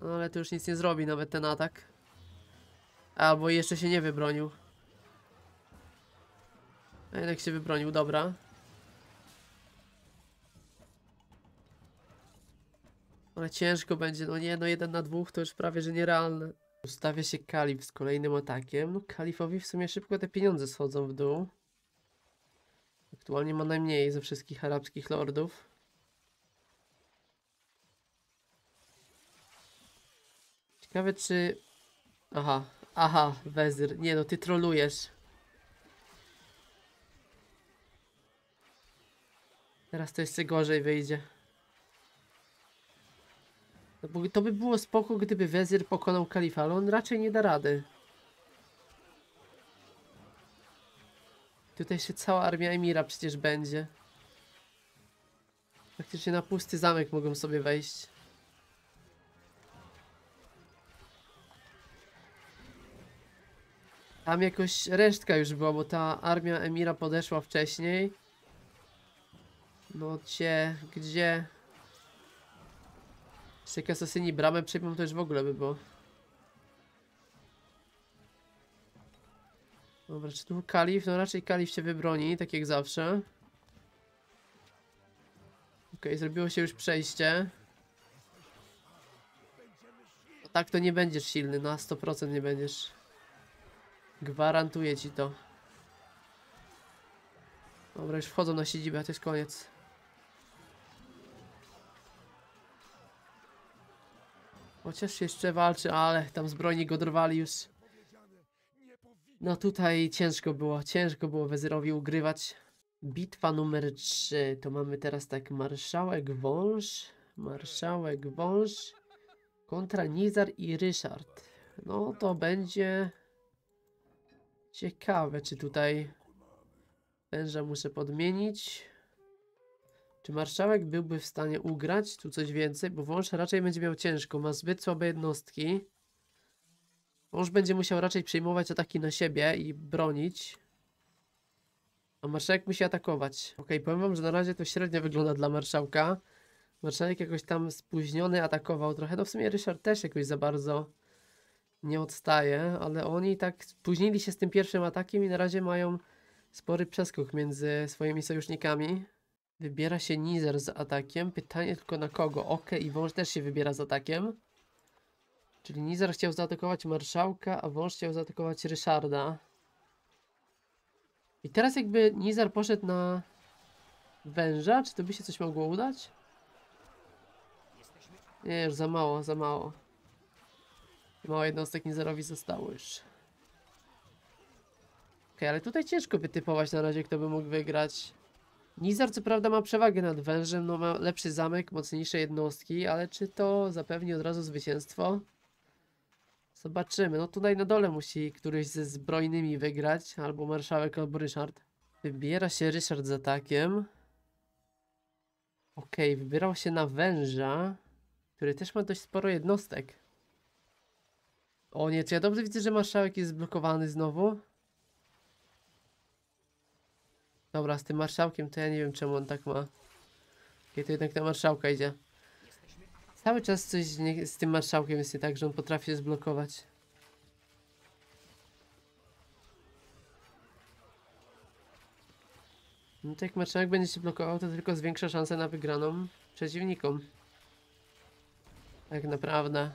No ale to już nic nie zrobi nawet ten atak. Albo jeszcze się nie wybronił. A jednak się wybronił, dobra. Ale ciężko będzie, no nie, no jeden na dwóch to już prawie, że nierealne. Ustawia się Kalif z kolejnym atakiem. Kalifowi w sumie szybko te pieniądze schodzą w dół. Aktualnie ma najmniej ze wszystkich arabskich lordów. Ciekawe czy... Aha, aha, wezyr. Nie no, ty trolujesz. Teraz to jeszcze gorzej wyjdzie. No bo to by było spoko, gdyby wezyr pokonał kalifa, ale on raczej nie da rady. Tutaj jeszcze cała armia Emira przecież będzie. Praktycznie na pusty zamek mogą sobie wejść. Tam jakoś resztka już była, bo ta armia Emira podeszła wcześniej. No gdzie, gdzie? Jeśli jak asasyni bramę przejmą, to już w ogóle by było. Dobra, czy tu kalif? No raczej kalif się wybroni, tak jak zawsze. Okej, zrobiło się już przejście. No tak to nie będziesz silny, na 100% nie będziesz. Gwarantuję ci to. Dobra, już wchodzą na siedzibę, to jest koniec. Chociaż jeszcze walczy, ale tam zbrojni go dorwali już. No tutaj ciężko było, ciężko było Wezyrowi ugrywać. Bitwa numer 3, to mamy teraz tak Marszałek Wąż, Marszałek Wąż kontra Nizar i Ryszard. No to będzie ciekawe, czy tutaj węża muszę podmienić. Czy marszałek byłby w stanie ugrać tu coś więcej? Bo wąż raczej będzie miał ciężko, ma zbyt słabe jednostki. Wąż będzie musiał raczej przyjmować ataki na siebie i bronić. A marszałek musi atakować. Ok, powiem wam, że na razie to średnio wygląda dla marszałka. Marszałek jakoś tam spóźniony atakował trochę. No w sumie Ryszard też jakoś za bardzo nie odstaje, ale oni tak spóźnili się z tym pierwszym atakiem i na razie mają spory przeskok między swoimi sojusznikami. Wybiera się Nizer z atakiem. Pytanie tylko na kogo? Oke i wąż też się wybiera z atakiem. Czyli Nizer chciał zaatakować marszałka, a wąż chciał zaatakować Ryszarda. I teraz jakby Nizar poszedł na węża, czy to by się coś mogło udać? Nie, już za mało, za mało. Mało jednostek Nizerowi zostało już. Okej, ale tutaj ciężko wytypować na razie, kto by mógł wygrać. Nizar co prawda ma przewagę nad wężem, no ma lepszy zamek, mocniejsze jednostki, ale czy to zapewni od razu zwycięstwo? Zobaczymy. No tutaj na dole musi któryś ze zbrojnymi wygrać, albo marszałek, albo Ryszard. Wybiera się Ryszard z atakiem. Okej, wybierał się na węża, który też ma dość sporo jednostek. O nie, czy ja dobrze widzę, że marszałek jest zblokowany znowu? Dobra, z tym marszałkiem to ja nie wiem czemu on tak ma. Okej, to jednak na marszałka idzie. Cały czas coś nie, z tym marszałkiem jest nie tak, że on potrafi się zblokować. No to jak marszałek będzie się blokował, to tylko zwiększa szansę na wygraną przeciwnikom. Tak naprawdę.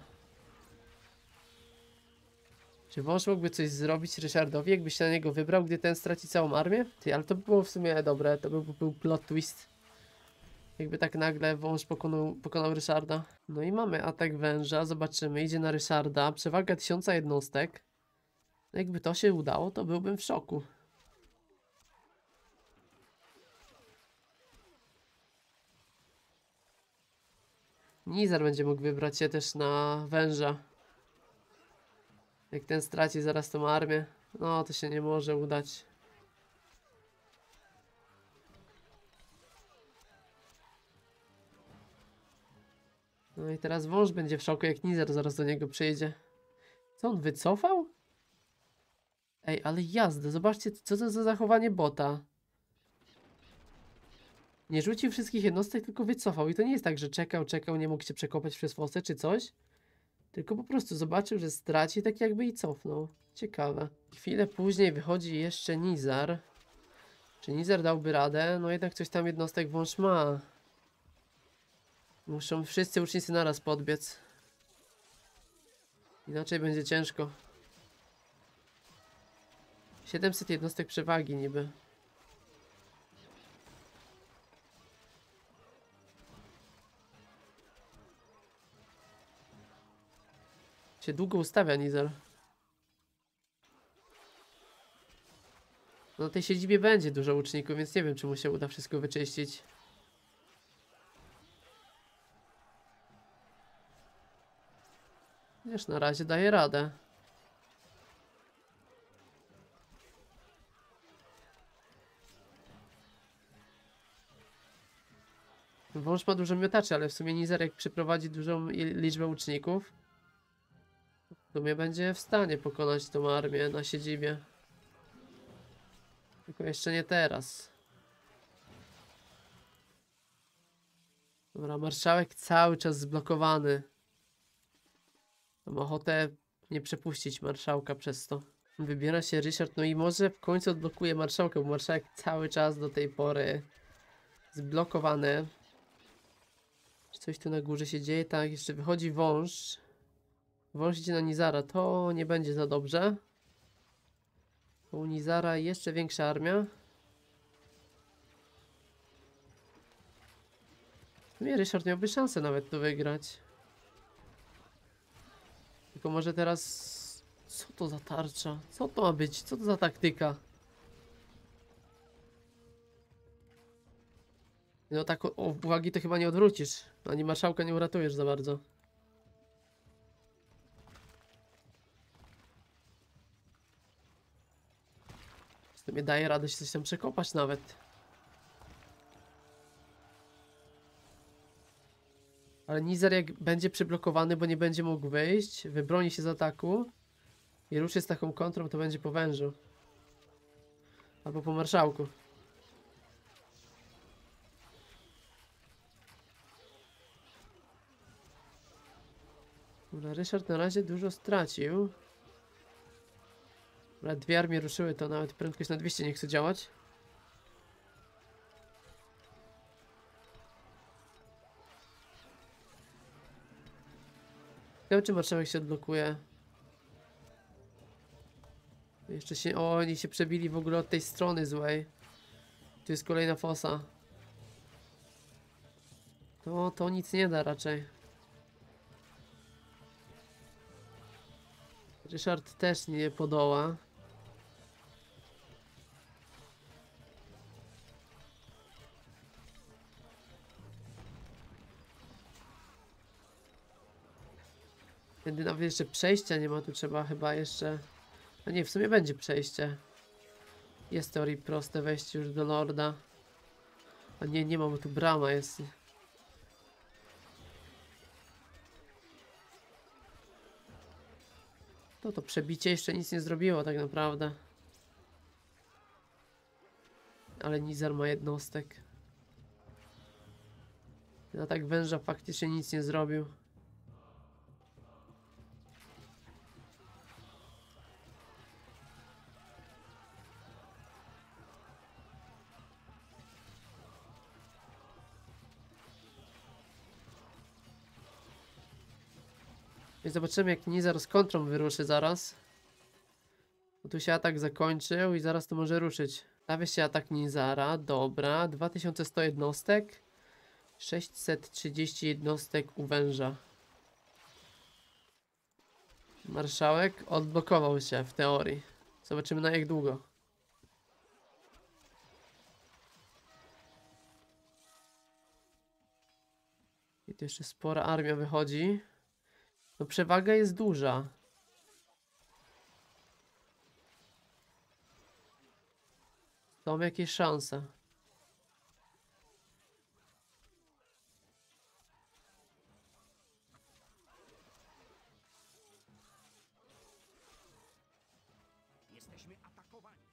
Czy wąż mógłby coś zrobić Ryszardowi, jakby się na niego wybrał, gdy ten straci całą armię? Ty, ale to by było w sumie dobre, to by był plot twist. Jakby tak nagle wąż pokonał, pokonał Ryszarda. No i mamy atak węża, zobaczymy, idzie na Ryszarda, przewaga tysiąca jednostek. No jakby to się udało, to byłbym w szoku. Nizar będzie mógł wybrać się też na węża. Jak ten straci zaraz tą armię, no to się nie może udać. No i teraz wąż będzie w szoku, jak Nizar zaraz do niego przyjdzie. Co on wycofał? Ej, ale jazda, zobaczcie, co to za zachowanie bota. Nie rzucił wszystkich jednostek, tylko wycofał. I to nie jest tak, że czekał, czekał, nie mógł się przekopać przez fosę czy coś. Tylko po prostu zobaczył, że straci, tak jakby i cofnął. Ciekawe. Chwilę później wychodzi jeszcze Nizar. Czy Nizer dałby radę? No jednak coś tam jednostek wąż ma. Muszą wszyscy łucznicy naraz podbiec. Inaczej będzie ciężko. 700 jednostek przewagi niby. Się długo ustawia Nizer. No tej siedzibie będzie dużo łuczników, więc nie wiem czy mu się uda wszystko wyczyścić. Wiesz, na razie daje radę. Wąż ma dużo miotaczy, ale w sumie Nizer jak przyprowadzi dużą liczbę łuczników, w sumie będzie w stanie pokonać tą armię na siedzibie. Tylko jeszcze nie teraz. Dobra, marszałek cały czas zblokowany. Mam ochotę nie przepuścić marszałka przez to. Wybiera się Ryszard, no i może w końcu odblokuje marszałka, bo marszałek cały czas do tej pory zblokowany. Czy coś tu na górze się dzieje? Tak, jeszcze wychodzi wąż. Idzie na Nizara, to nie będzie za dobrze. U Nizara jeszcze większa armia. W sumie Ryszard miałby szansę nawet tu wygrać. Tylko może teraz... Co to za tarcza? Co to ma być? Co to za taktyka? No tak uwagi to chyba nie odwrócisz. Ani marszałka nie uratujesz za bardzo. Mnie daje radę się coś tam przekopać nawet. Ale Nizer jak będzie przyblokowany, bo nie będzie mógł wyjść, wybroni się z ataku i ruszy z taką kontrą, to będzie po wężu. Albo po marszałku. Dobra, Ryszard na razie dużo stracił. Dobra, dwie armie ruszyły, to nawet prędkość na 200 nie chce działać. Ciekawe, czy marszałek się odblokuje. Jeszcze się... O, oni się przebili w ogóle od tej strony złej. Tu jest kolejna fosa. To, to nic nie da raczej. Ryszard też nie podoła. Nawet jeszcze przejścia nie ma, tu trzeba chyba jeszcze... A nie, w sumie będzie przejście. Jest teorii proste wejście już do Lorda. A nie, nie ma, bo tu brama jest. To to przebicie jeszcze nic nie zrobiło tak naprawdę. Ale Nizar ma jednostek. Na tak węża faktycznie nic nie zrobił. Zobaczymy jak Nizar z kontrą wyruszy zaraz. Bo tu się atak zakończył i zaraz to może ruszyć. Stawia się atak Nizara, dobra. 2100 jednostek. 630 jednostek u węża. Marszałek odblokował się w teorii. Zobaczymy na jak długo. I tu jeszcze spora armia wychodzi. No przewaga jest duża. Są jakieś szanse.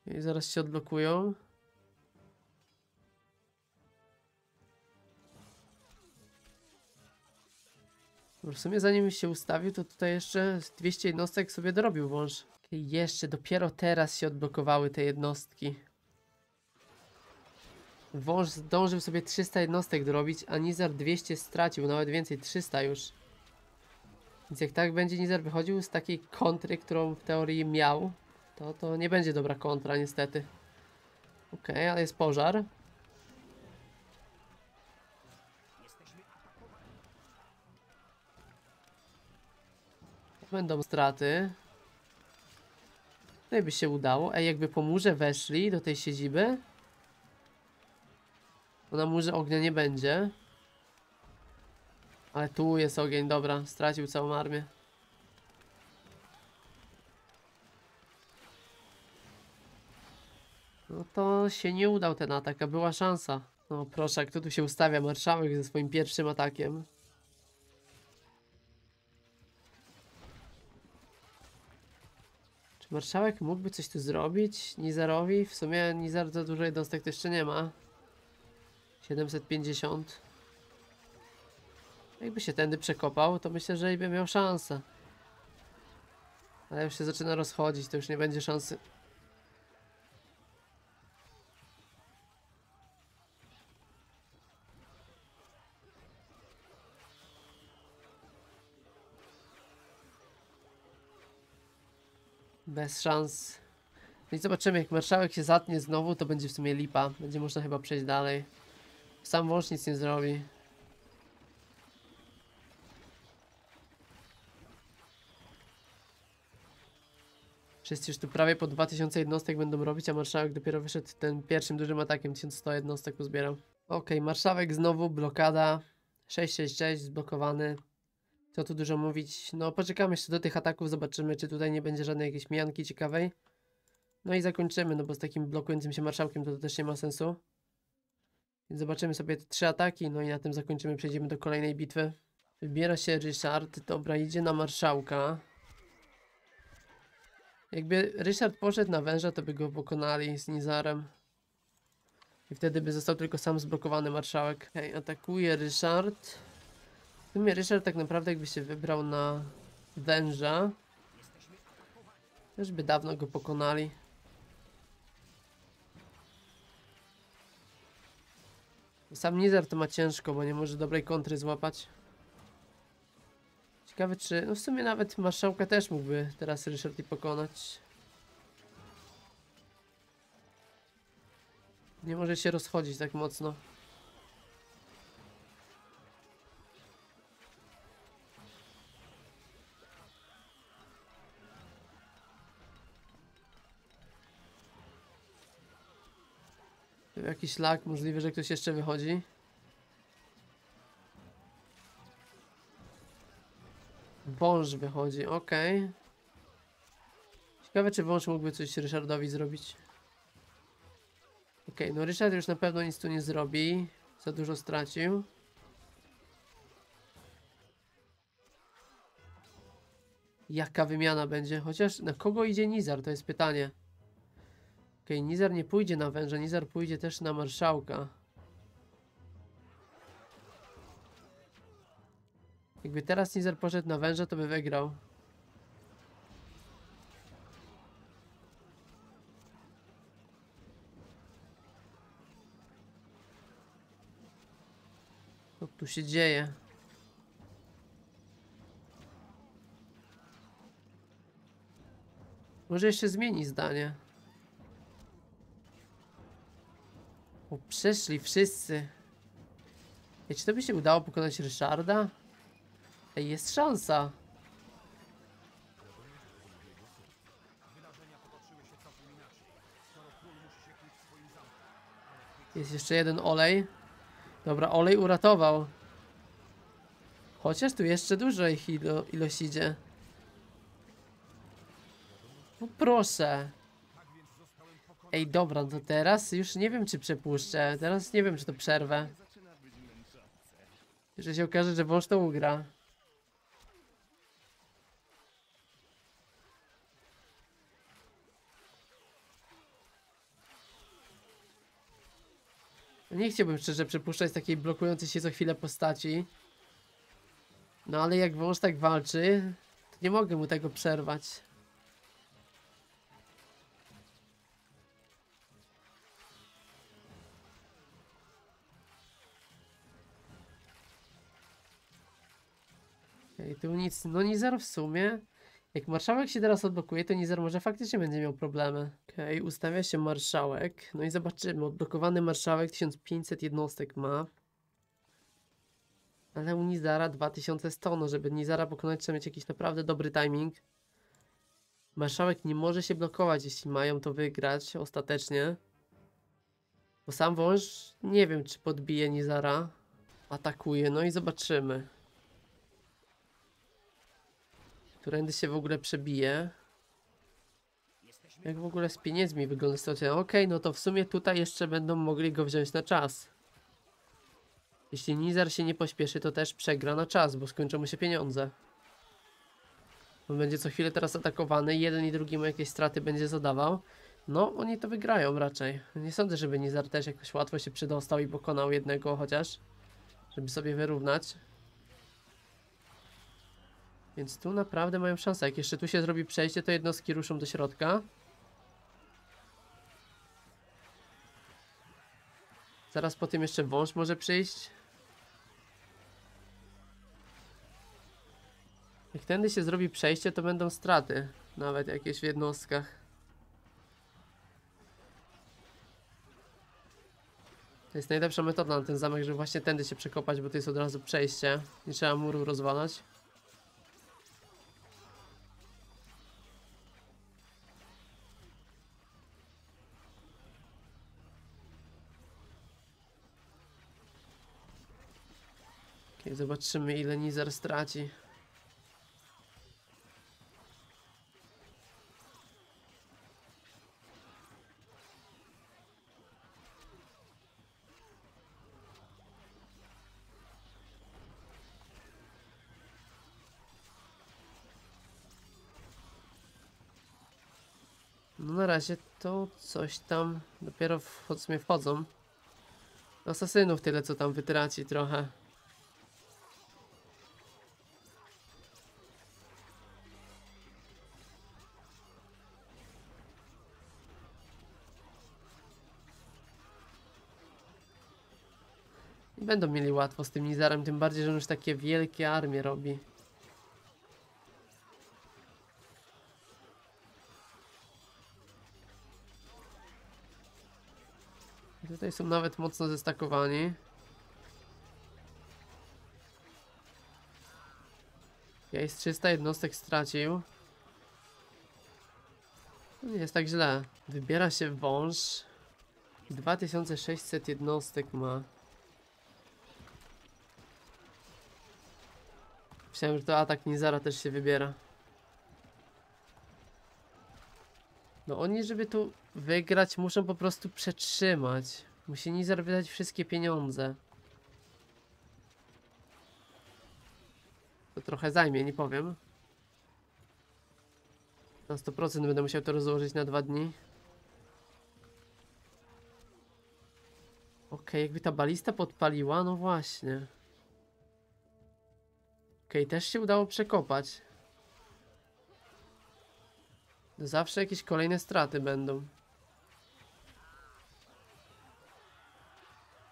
I zaraz się odblokują. W sumie zanim się ustawił, to tutaj jeszcze z 200 jednostek sobie dorobił wąż. Jeszcze dopiero teraz się odblokowały te jednostki. Wąż zdążył sobie 300 jednostek dorobić, a Nizar 200 stracił, nawet więcej, 300 już. Więc jak tak będzie Nizar wychodził z takiej kontry, którą w teorii miał, to to nie będzie dobra kontra niestety. Okej, ale jest pożar. Będą straty. Tutaj by się udało. Ej, jakby po murze weszli do tej siedziby. To na murze ognia nie będzie. Ale tu jest ogień, dobra. Stracił całą armię. No to się nie udał ten atak, a była szansa. No proszę, kto tu się ustawia? Marszałek ze swoim pierwszym atakiem. Czy marszałek mógłby coś tu zrobić? Nizarowi? W sumie Nizar za dużo jednostek to jeszcze nie ma. 750. Jakby się tędy przekopał, to myślę, że i by miał szansę. Ale już się zaczyna rozchodzić, to już nie będzie szansy. Bez szans. No i zobaczymy, jak marszałek się zatnie znowu, to będzie w sumie lipa. Będzie można chyba przejść dalej. Sam wąż nic nie zrobi. Wszyscy już tu prawie po 2000 jednostek będą robić, a marszałek dopiero wyszedł tym pierwszym dużym atakiem, 1100 jednostek uzbierał. Okej, marszałek znowu, blokada. 666 zblokowany. Co tu dużo mówić? No poczekamy jeszcze do tych ataków, zobaczymy czy tutaj nie będzie żadnej jakiejś mianki ciekawej. No i zakończymy, no bo z takim blokującym się marszałkiem to, to też nie ma sensu. Więc zobaczymy sobie te trzy ataki, no i na tym zakończymy, przejdziemy do kolejnej bitwy. Wybiera się Ryszard, dobra, idzie na marszałka. Jakby Ryszard poszedł na węża, to by go pokonali z Nizarem. I wtedy by został tylko sam zblokowany marszałek. Okej, atakuje Ryszard. W sumie Ryszard tak naprawdę jakby się wybrał na węża. Już by dawno go pokonali. Sam Nizar to ma ciężko, bo nie może dobrej kontry złapać. Ciekawe czy... No w sumie nawet marszałka też mógłby teraz Ryszard i pokonać. Nie może się rozchodzić tak mocno. Jakiś lag, możliwe, że ktoś jeszcze wychodzi. Wąż wychodzi, okej. Ciekawe, czy wąż mógłby coś Ryszardowi zrobić. Okej, no Ryszard już na pewno nic tu nie zrobi. Za dużo stracił. Jaka wymiana będzie? Chociaż na kogo idzie Nizar? To jest pytanie. Okej, Nizar nie pójdzie na węża, Nizar pójdzie też na marszałka. Jakby teraz Nizar poszedł na węża, to by wygrał. Co tu się dzieje? Może jeszcze zmieni zdanie. Przeszli wszyscy. Czy to by się udało pokonać Ryszarda? Ej, jest szansa. Jest jeszcze jeden olej. Dobra, olej uratował. Chociaż tu jeszcze dużo ich ilo ilość idzie. No proszę. Ej, dobra, to teraz już nie wiem, czy przepuszczę. Teraz nie wiem, czy to przerwę. Że się okaże, że wąż to ugra. Nie chciałbym szczerze przepuszczać takiej blokującej się co chwilę postaci. No ale jak wąż tak walczy, to nie mogę mu tego przerwać. I tu nic, no Nizar w sumie, jak marszałek się teraz odblokuje, to Nizar może faktycznie będzie miał problemy. Okej, ustawia się marszałek, no i zobaczymy, odblokowany marszałek 1500 jednostek ma. Ale u Nizara 2100, no żeby Nizara pokonać trzeba mieć jakiś naprawdę dobry timing. Marszałek nie może się blokować, jeśli mają to wygrać ostatecznie. Bo sam wąż nie wiem, czy podbije Nizara. Atakuje, no i zobaczymy. Którędy się w ogóle przebije. Jak w ogóle z pieniędzmi wygląda sytuacja? Okej, no to w sumie tutaj jeszcze będą mogli go wziąć na czas. Jeśli Nizar się nie pośpieszy, to też przegra na czas, bo skończą mu się pieniądze. On będzie co chwilę teraz atakowany, jeden i drugi mu jakieś straty będzie zadawał. No, oni to wygrają raczej. Nie sądzę, żeby Nizar też jakoś łatwo się przydostał i pokonał jednego chociaż. Żeby sobie wyrównać. Więc tu naprawdę mają szansę. Jak jeszcze tu się zrobi przejście, to jednostki ruszą do środka. Zaraz po tym jeszcze wąż może przyjść. Jak tędy się zrobi przejście, to będą straty. Nawet jakieś w jednostkach. To jest najlepsza metoda na ten zamek, żeby właśnie tędy się przekopać, bo to jest od razu przejście. Nie trzeba muru rozwalać. Zobaczymy ile Nizar straci. No na razie to coś tam dopiero w, w sumie wchodzą. Asasynów tyle co tam wytraci trochę. Będą mieli łatwo z tym Nizarem, tym bardziej, że on już takie wielkie armie robi. Tutaj są nawet mocno zestakowani. Ja jest 300 jednostek stracił. To nie jest tak źle. Wybiera się wąż. 2600 jednostek ma. Myślałem, że to atak Nizara też się wybiera. No oni, żeby tu wygrać, muszą po prostu przetrzymać. Musi Nizar wydać wszystkie pieniądze. To trochę zajmie, nie powiem. Na 100% będę musiał to rozłożyć na dwa dni. Okej, jakby ta balista podpaliła, no właśnie. Okej, też się udało przekopać. Zawsze jakieś kolejne straty będą.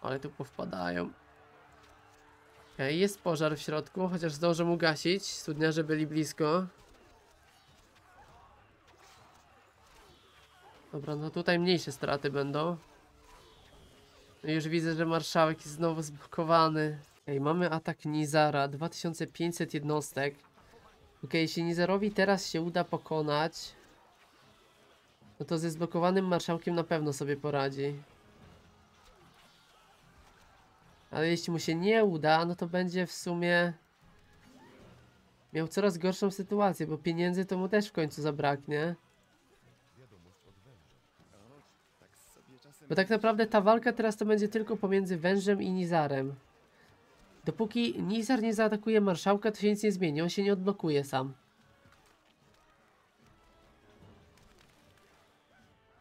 Ale tu powpadają. Okej, jest pożar w środku, chociaż zdążę mu gasić. Studniarze byli blisko. Dobra, no tutaj mniejsze straty będą. No już widzę, że marszałek jest znowu zblokowany. Ej, mamy atak Nizara, 2500 jednostek. Okej, jeśli Nizarowi teraz się uda pokonać, no to ze zblokowanym marszałkiem na pewno sobie poradzi. Ale jeśli mu się nie uda, no to będzie w sumie miał coraz gorszą sytuację, bo pieniędzy to mu też w końcu zabraknie. Bo tak naprawdę ta walka teraz to będzie tylko pomiędzy wężem i Nizarem. Dopóki Nizar nie zaatakuje marszałka, to się nic nie zmieni, on się nie odblokuje sam.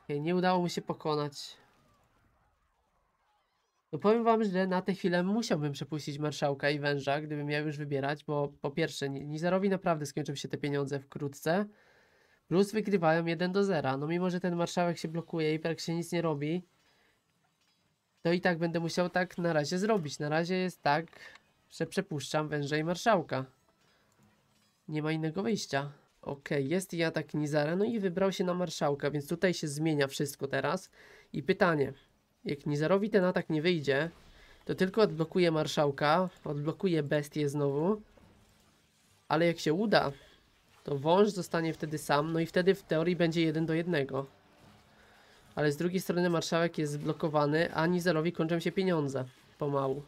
Okej, nie udało mu się pokonać. No powiem wam, że na tę chwilę musiałbym przepuścić marszałka i węża, gdybym miał już wybierać, bo po pierwsze, Ni- Nizarowi naprawdę skończą się te pieniądze wkrótce. Plus wygrywają 1 do 0. No mimo, że ten marszałek się blokuje i się nic nie robi, to i tak będę musiał tak na razie zrobić. Na razie jest tak, że przepuszczam węża i marszałka. Nie ma innego wyjścia. Okej, jest i atak Nizara, no i wybrał się na marszałka, więc tutaj się zmienia wszystko teraz. I pytanie, jak Nizarowi ten atak nie wyjdzie, to tylko odblokuje marszałka, odblokuje bestię znowu, ale jak się uda, to wąż zostanie wtedy sam, no i wtedy w teorii będzie jeden do jednego. Ale z drugiej strony marszałek jest zblokowany, a Nizarowi kończą się pieniądze. Pomału.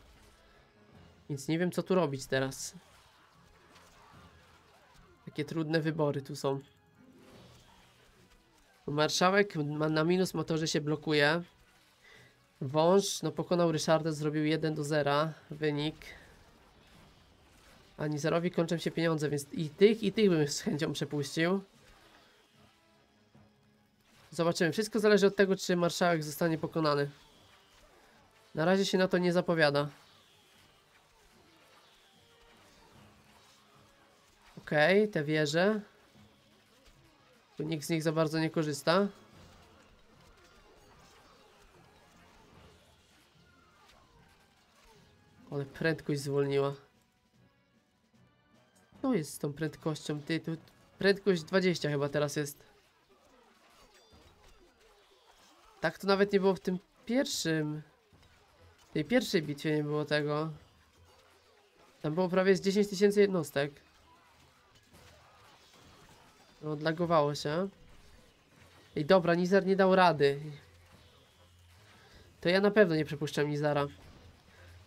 Więc nie wiem co tu robić teraz. Takie trudne wybory tu są. Marszałek ma na minus ma to, że się blokuje. Wąż no pokonał Ryszarda, zrobił 1 do 0 wynik. A Nizarowi kończą się pieniądze, więc i tych, i tych bym z chęcią przepuścił. Zobaczymy. Wszystko zależy od tego, czy marszałek zostanie pokonany. Na razie się na to nie zapowiada. Okej, te wieże. Tu nikt z nich za bardzo nie korzysta. Ale prędkość zwolniła. Co jest z tą prędkością? Ty, tu prędkość 20 chyba teraz jest. Tak to nawet nie było w tym pierwszym. W tej pierwszej bitwie nie było tego. Tam było prawie z 10 tysięcy jednostek. No, odlagowało się. Ej, dobra, Nizar nie dał rady. To ja na pewno nie przepuszczam Nizara.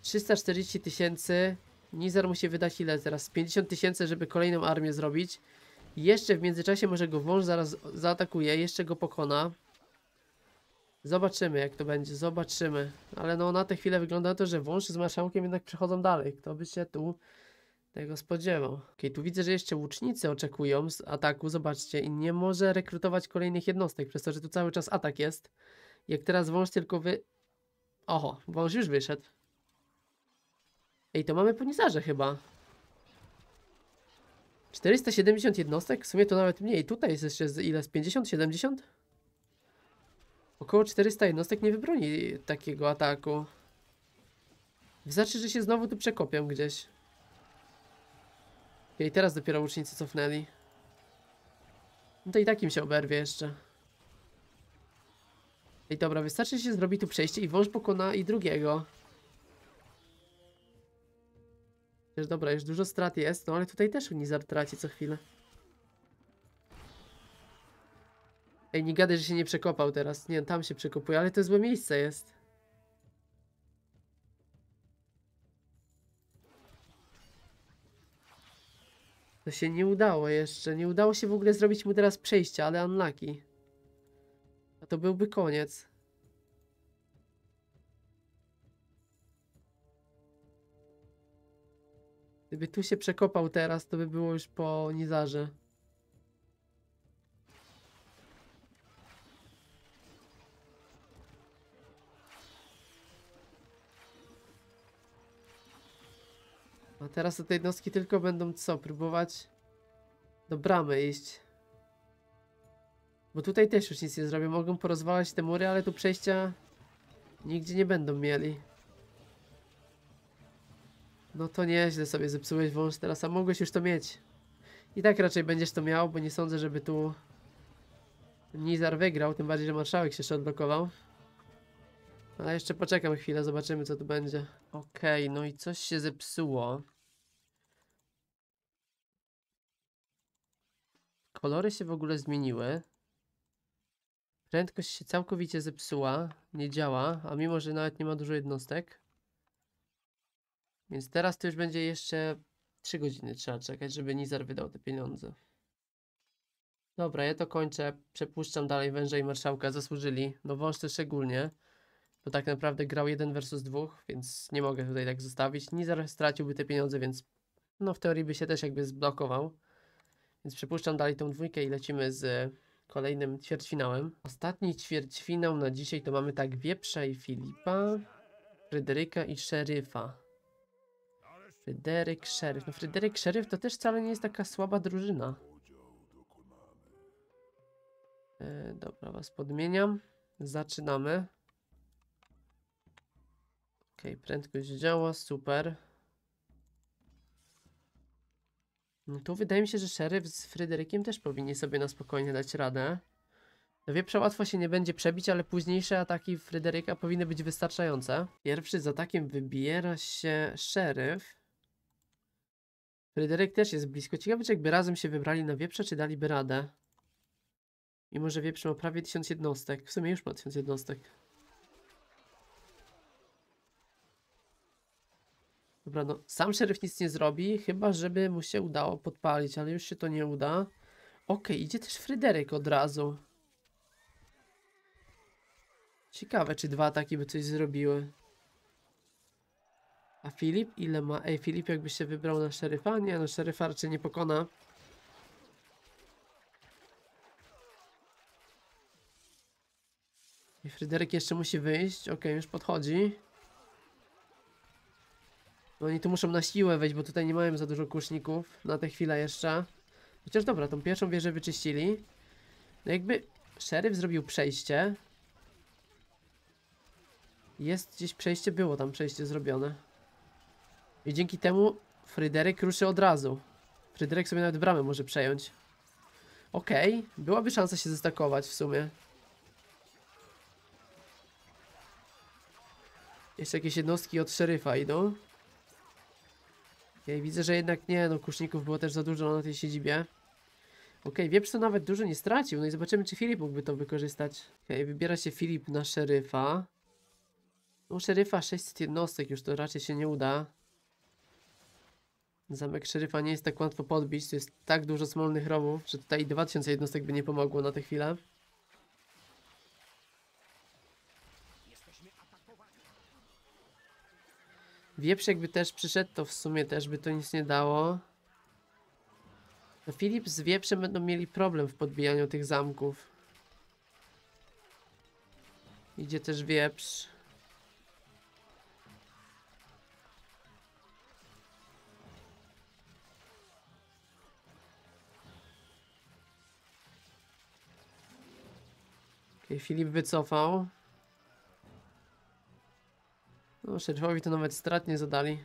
340 tysięcy. Nizar musi wydać ile teraz? 50 tysięcy, żeby kolejną armię zrobić. Jeszcze w międzyczasie może go wąż zaraz zaatakuje, jeszcze go pokona. Zobaczymy jak to będzie, zobaczymy. Ale no na tę chwilę wygląda to, że wąż z marszałkiem jednak przechodzą dalej. Kto by się tu tego spodziewał. Okej, tu widzę, że jeszcze łucznicy oczekują z ataku, zobaczcie. I nie może rekrutować kolejnych jednostek, przez to, że tu cały czas atak jest. Jak teraz wąż tylko wy... Oho, wąż już wyszedł. Ej, to mamy po Nizarze chyba. 470 jednostek? W sumie to nawet mniej. Tutaj jest jeszcze z ile? Z 50? 70? Około 400 jednostek nie wybroni takiego ataku. Wystarczy, że się znowu tu przekopią gdzieś. I teraz dopiero łucznicy cofnęli. No to i takim się oberwie jeszcze. Ej, dobra, wystarczy, że się zrobi tu przejście i wąż pokona i drugiego. Też dobra, już dużo strat jest, no ale tutaj też Unizar traci co chwilę. Ej, nie gadaj, że się nie przekopał teraz. Nie, tam się przekopuje, ale to złe miejsce jest. To się nie udało jeszcze. Nie udało się w ogóle zrobić mu teraz przejścia, ale unlucky. A to byłby koniec. Gdyby tu się przekopał teraz, to by było już po Nizarze. A teraz te jednostki tylko będą co? Próbować do bramy iść. Bo tutaj też już nic nie zrobią. Mogą porozwalać te mury, ale tu przejścia nigdzie nie będą mieli. No to nieźle sobie zepsułeś wąż teraz, a mogłeś już to mieć. I tak raczej będziesz to miał, bo nie sądzę, żeby tu Nizar wygrał, tym bardziej, że marszałek się jeszcze odblokował. Ale jeszcze poczekam chwilę, zobaczymy co tu będzie. Okej, no i coś się zepsuło. Kolory się w ogóle zmieniły. Prędkość się całkowicie zepsuła, nie działa, a mimo, że nawet nie ma dużo jednostek. Więc teraz to już będzie jeszcze 3 godziny trzeba czekać, żeby Nizar wydał te pieniądze. Dobra, ja to kończę. Przepuszczam dalej węża i marszałka. Zasłużyli. No wąż to szczególnie. Bo tak naprawdę grał 1 versus 2, więc nie mogę tutaj tak zostawić. Nizar straciłby te pieniądze, więc no w teorii by się też jakby zblokował. Więc przepuszczam dalej tą dwójkę i lecimy z kolejnym ćwierćfinałem. Ostatni ćwierćfinał na dzisiaj to mamy tak Wieprza i Filipa, Fryderyka i Szeryfa. Fryderyk, Szeryf. No Fryderyk, Szeryf to też wcale nie jest taka słaba drużyna. E, dobra, was podmieniam. Zaczynamy. Ok, prędkość działa, super. Tu wydaje mi się, że szeryf z Fryderykiem też powinni sobie na spokojnie dać radę. No wieprza łatwo się nie będzie przebić, ale późniejsze ataki Fryderyka powinny być wystarczające. Pierwszy z atakiem wybiera się szeryf. Fryderyk też jest blisko. Ciekawe, czy jakby razem się wybrali na wieprze, czy daliby radę. Mimo, że wieprz ma prawie 1000 jednostek. W sumie już ma 1000 jednostek. Dobra, no sam szeryf nic nie zrobi, chyba żeby mu się udało podpalić, ale już się to nie uda. Okej, idzie też Fryderyk od razu. Ciekawe, czy dwa ataki by coś zrobiły. A Filip ile ma? Ej, Filip jakby się wybrał na szeryfa? Nie, no szeryfa raczej nie pokona. I Fryderyk jeszcze musi wyjść. Okej, już podchodzi. No oni tu muszą na siłę wejść, bo tutaj nie mają za dużo kuszników na tę chwilę jeszcze. Chociaż dobra, tą pierwszą wieżę wyczyścili. No jakby szeryf zrobił przejście. Jest gdzieś przejście, było tam przejście zrobione. I dzięki temu Fryderyk ruszy od razu. Fryderyk sobie nawet bramę może przejąć. Okej, byłaby szansa się zestakować w sumie. Jeszcze jakieś jednostki od szeryfa idą. Widzę, że jednak nie, no kuszników było też za dużo na tej siedzibie. Okej, wieprz to nawet dużo nie stracił, no i zobaczymy, czy Filip mógłby to wykorzystać. Okej, wybiera się Filip na szeryfa. No, szeryfa 600 jednostek, już to raczej się nie uda. Zamek szeryfa nie jest tak łatwo podbić, tu jest tak dużo smolnych rowów, że tutaj 2000 jednostek by nie pomogło na tę chwilę. Wieprz jakby też przyszedł, to w sumie też by to nic nie dało. No Filip z Wieprzem będą mieli problem w podbijaniu tych zamków. Idzie też Wieprz. Okej, Filip wycofał. No, szeryfowi to nawet strat nie zadali.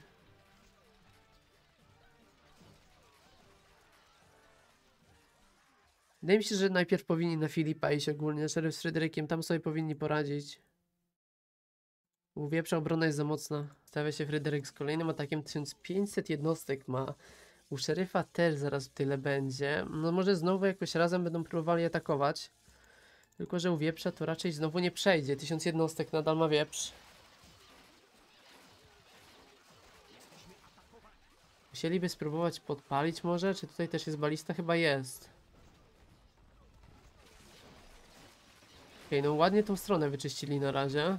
Wydaje mi się, że najpierw powinni na Filipa iść ogólnie. Szeryf z Fryderykiem tam sobie powinni poradzić. U obrona jest za mocna. Stawia się Fryderyk z kolejnym atakiem. 1500 jednostek ma. U szeryfa też zaraz tyle będzie. No może znowu jakoś razem będą próbowali atakować. Tylko, że u Wieprza to raczej znowu nie przejdzie. 1000 jednostek nadal ma Wieprz. Musieliby spróbować podpalić może? Czy tutaj też jest balista? Chyba jest. Okej, no ładnie tą stronę wyczyścili na razie.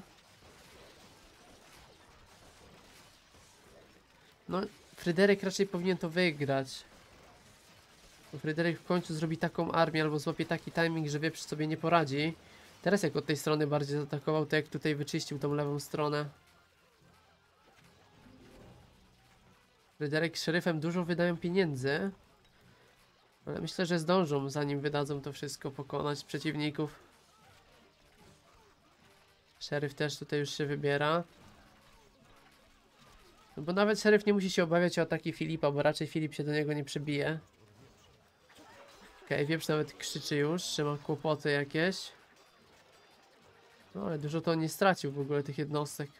No, Fryderyk raczej powinien to wygrać. Bo Fryderyk w końcu zrobi taką armię albo złapie taki timing, że wieprz sobie nie poradzi. Teraz jak od tej strony bardziej zaatakował, to jak tutaj wyczyścił tą lewą stronę. Fryderyk z szeryfem dużo wydają pieniędzy. Ale myślę, że zdążą, zanim wydadzą to wszystko, pokonać przeciwników. Szeryf też tutaj już się wybiera. No bo nawet szeryf nie musi się obawiać o ataki Filipa, bo raczej Filip się do niego nie przebije. Okej, okay, wieprz nawet krzyczy już, że ma kłopoty jakieś. No ale dużo to nie stracił w ogóle tych jednostek.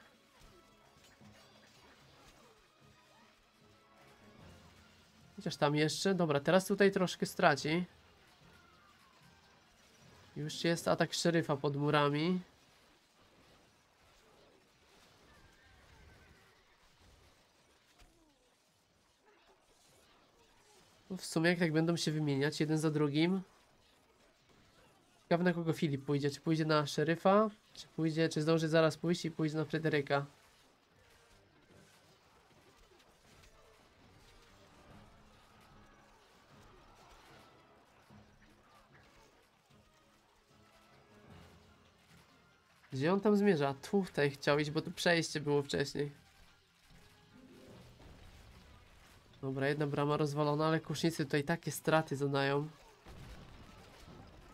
Chociaż tam jeszcze. Dobra, teraz tutaj troszkę straci. Już jest atak szeryfa pod murami. No w sumie jak tak będą się wymieniać jeden za drugim. Ciekawe na kogo Filip pójdzie. Czy pójdzie na szeryfa? Czy pójdzie, czy zdąży zaraz pójść i pójdzie na Fryderyka? Gdzie on tam zmierza? Tutaj chciał iść, bo tu przejście było wcześniej. Dobra, jedna brama rozwalona, ale kusznicy tutaj takie straty zadają.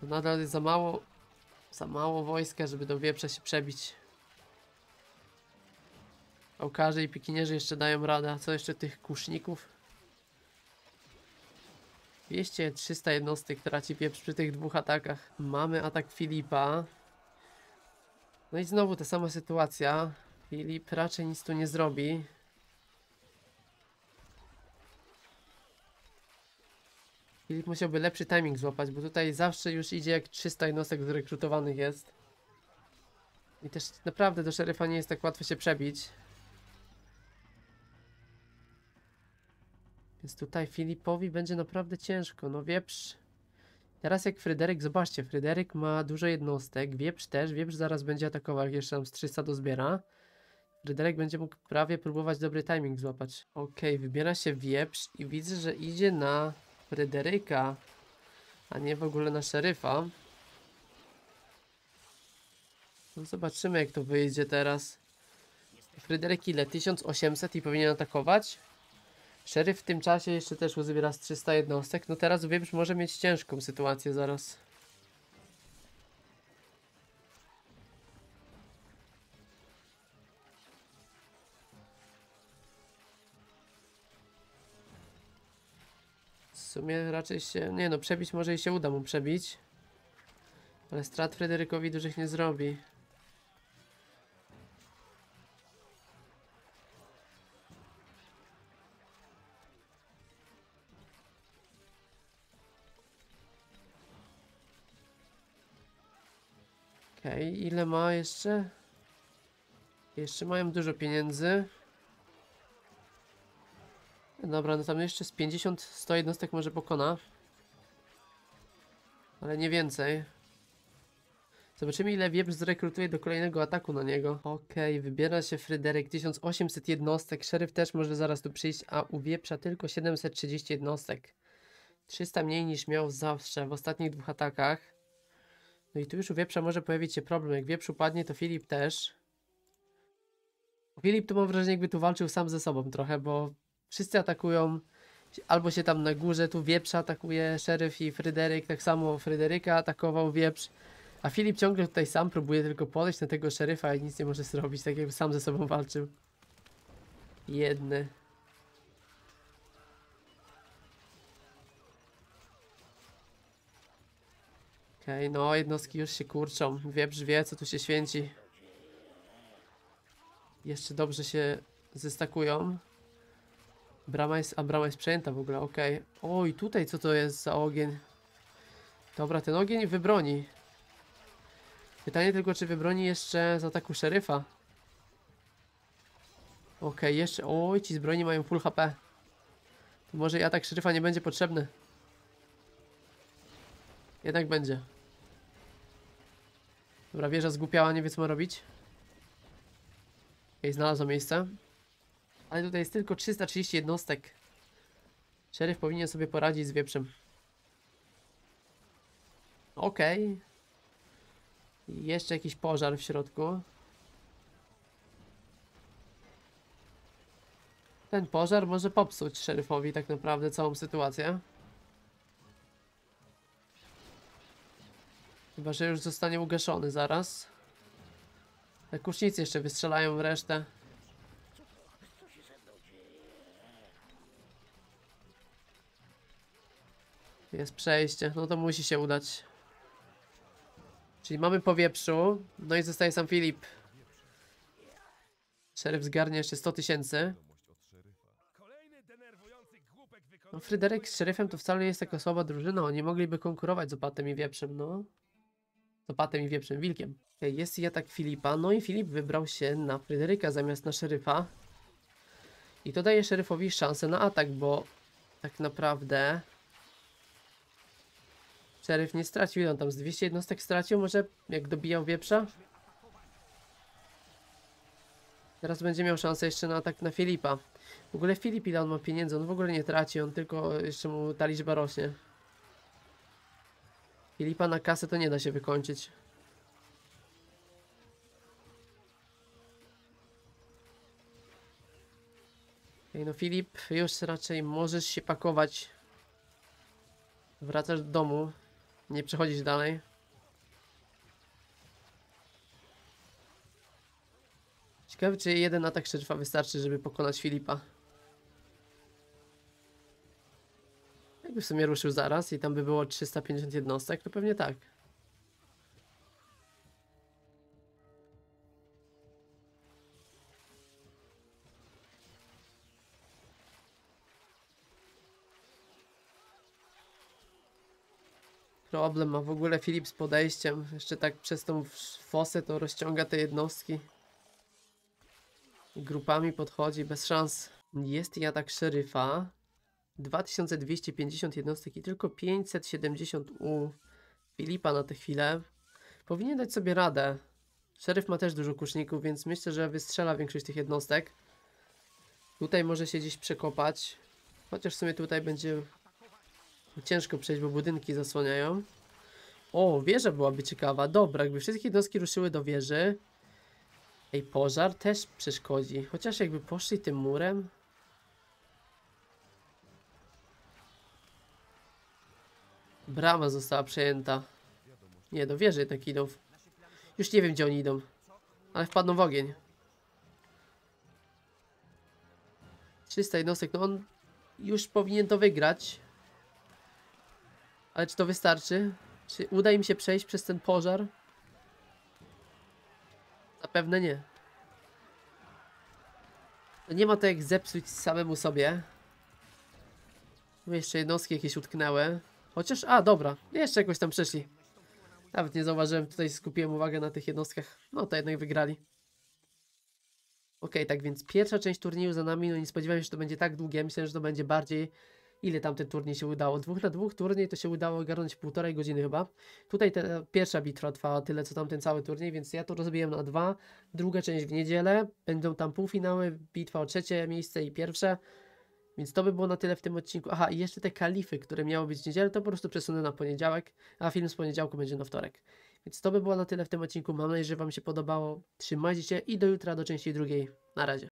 To nadal jest za mało, za mało wojska, żeby do wieprza się przebić. Ołkarze i pikinierzy jeszcze dają radę, a co jeszcze tych kuszników? 200-300 jednostek traci pieprz przy tych dwóch atakach. Mamy atak Filipa. No i znowu ta sama sytuacja. Filip raczej nic tu nie zrobi. Filip musiałby lepszy timing złapać, bo tutaj zawsze już idzie jak 300 jednostek zrekrutowanych jest. I też naprawdę do szeryfa nie jest tak łatwo się przebić. Więc tutaj Filipowi będzie naprawdę ciężko. No wieprz. Teraz jak Fryderyk, zobaczcie, Fryderyk ma dużo jednostek, wieprz też, wieprz zaraz będzie atakował, jeszcze tam z 300 dozbiera. Fryderyk będzie mógł prawie próbować dobry timing złapać. Okej, wybiera się wieprz i widzę, że idzie na Fryderyka, a nie w ogóle na szeryfa. No zobaczymy jak to wyjdzie teraz. Fryderyk ile? 1800 i powinien atakować? Szeryf w tym czasie jeszcze też uzbiera z 300 jednostek. No teraz wieprz może mieć ciężką sytuację zaraz. W sumie raczej się... Nie no, przebić może i się uda mu przebić. Ale strat Fryderykowi dużych nie zrobi. Okej, ile ma jeszcze? Jeszcze mają dużo pieniędzy. Dobra, no tam jeszcze z 50-100 jednostek może pokona. Ale nie więcej. Zobaczymy ile wieprz zrekrutuje do kolejnego ataku na niego. Okej, wybiera się Fryderyk, 1800 jednostek. Szeryf też może zaraz tu przyjść, a u wieprza tylko 730 jednostek. 300 mniej niż miał zawsze w ostatnich dwóch atakach. No i tu już u wieprza może pojawić się problem. Jak wieprz upadnie, to Filip też. Filip tu mam wrażenie, jakby tu walczył sam ze sobą trochę, bo wszyscy atakują. Albo się tam na górze, tu wieprza atakuje szeryf i Fryderyk, tak samo Fryderyka atakował wieprz. A Filip ciągle tutaj sam próbuje tylko podejść na tego szeryfa i nic nie może zrobić, tak jakby sam ze sobą walczył. Jedny. Okej, no jednostki już się kurczą. Wieprz wie, co tu się święci. Jeszcze dobrze się zestakują. Brama jest, a brama jest przejęta w ogóle, okej. Oj, tutaj co to jest za ogień? Dobra, ten ogień wybroni. Pytanie tylko, czy wybroni jeszcze z ataku szeryfa? Okej, jeszcze. Oj, ci z broni mają full HP. To może i atak szeryfa nie będzie potrzebny. Jednak będzie. Dobra, wieża zgłupiała, nie wie co ma robić. Okej, znalazła miejsce. Ale tutaj jest tylko 330 jednostek. Szeryf powinien sobie poradzić z wieprzem. Okej. I Jeszcze jakiś pożar w środku. Ten pożar może popsuć szeryfowi tak naprawdę całą sytuację. Chyba, że już zostanie ugaszony zaraz. Kusznicy jeszcze wystrzelają resztę. Jest przejście, no to musi się udać. Czyli mamy po wieprzu, no i zostaje sam Filip. Szeryf zgarnie jeszcze 100 tysięcy. No Fryderyk z szeryfem to wcale nie jest taka słaba drużyna, oni mogliby konkurować z opatem i wieprzem, no. Z opatem i wieprzem, wilkiem. Jest i atak Filipa, no i Filip wybrał się na Fryderyka zamiast na szeryfa. I to daje szeryfowi szansę na atak, bo tak naprawdę szeryf nie stracił, ile on tam z 200 jednostek stracił, może jak dobijał wieprza? Teraz będzie miał szansę jeszcze na atak na Filipa. W ogóle Filip ile on ma pieniędzy, on w ogóle nie traci, on tylko jeszcze mu ta liczba rośnie. Filipa na kasę to nie da się wykończyć. Ej, no Filip, już raczej możesz się pakować. Wracasz do domu. Nie przechodzisz dalej. Ciekawe, czy jeden atak szeryfa wystarczy, żeby pokonać Filipa. W sumie ruszył zaraz i tam by było 350 jednostek, to pewnie tak. Problem ma w ogóle Filip z podejściem. Jeszcze tak przez tą fosę to rozciąga te jednostki. Grupami podchodzi bez szans. Jest i atak szeryfa. 2250 jednostek i tylko 570 u Filipa na tę chwilę. Powinien dać sobie radę. Szeryf ma też dużo kuszników, więc myślę, że wystrzela większość tych jednostek. Tutaj może się gdzieś przekopać. Chociaż w sumie tutaj będzie ciężko przejść, bo budynki zasłaniają. O, wieża byłaby ciekawa. Dobra, jakby wszystkie jednostki ruszyły do wieży. Ej, pożar też przeszkodzi. Chociaż jakby poszli tym murem. Brama została przejęta. Nie, do wieży jednak idą. Już nie wiem, gdzie oni idą. Ale wpadną w ogień. 300 jednostek, no on już powinien to wygrać. Ale czy to wystarczy? Czy uda im się przejść przez ten pożar? Zapewne nie. No nie ma to jak zepsuć samemu sobie. Tu jeszcze jednostki jakieś utknęły. Chociaż, a dobra, jeszcze jakoś tam przeszli. Nawet nie zauważyłem, tutaj skupiłem uwagę na tych jednostkach. No to jednak wygrali. Okej, tak więc pierwsza część turnieju za nami. No nie spodziewałem się, że to będzie tak długie. Myślałem, że to będzie bardziej. Ile tam ten turniej się udało? Dwóch na dwóch turniej to się udało ogarnąć półtorej godziny chyba. Tutaj ta pierwsza bitwa trwała tyle, co tamten cały turniej, więc ja to rozbiłem na dwa. Druga część w niedzielę. Będą tam półfinały, bitwa o trzecie miejsce i pierwsze. Więc to by było na tyle w tym odcinku. Aha, i jeszcze te kalify, które miały być w niedzielę, to po prostu przesunę na poniedziałek, a film z poniedziałku będzie na wtorek. Więc to by było na tyle w tym odcinku. Mam nadzieję, że Wam się podobało. Trzymajcie się i do jutra, do części drugiej. Na razie.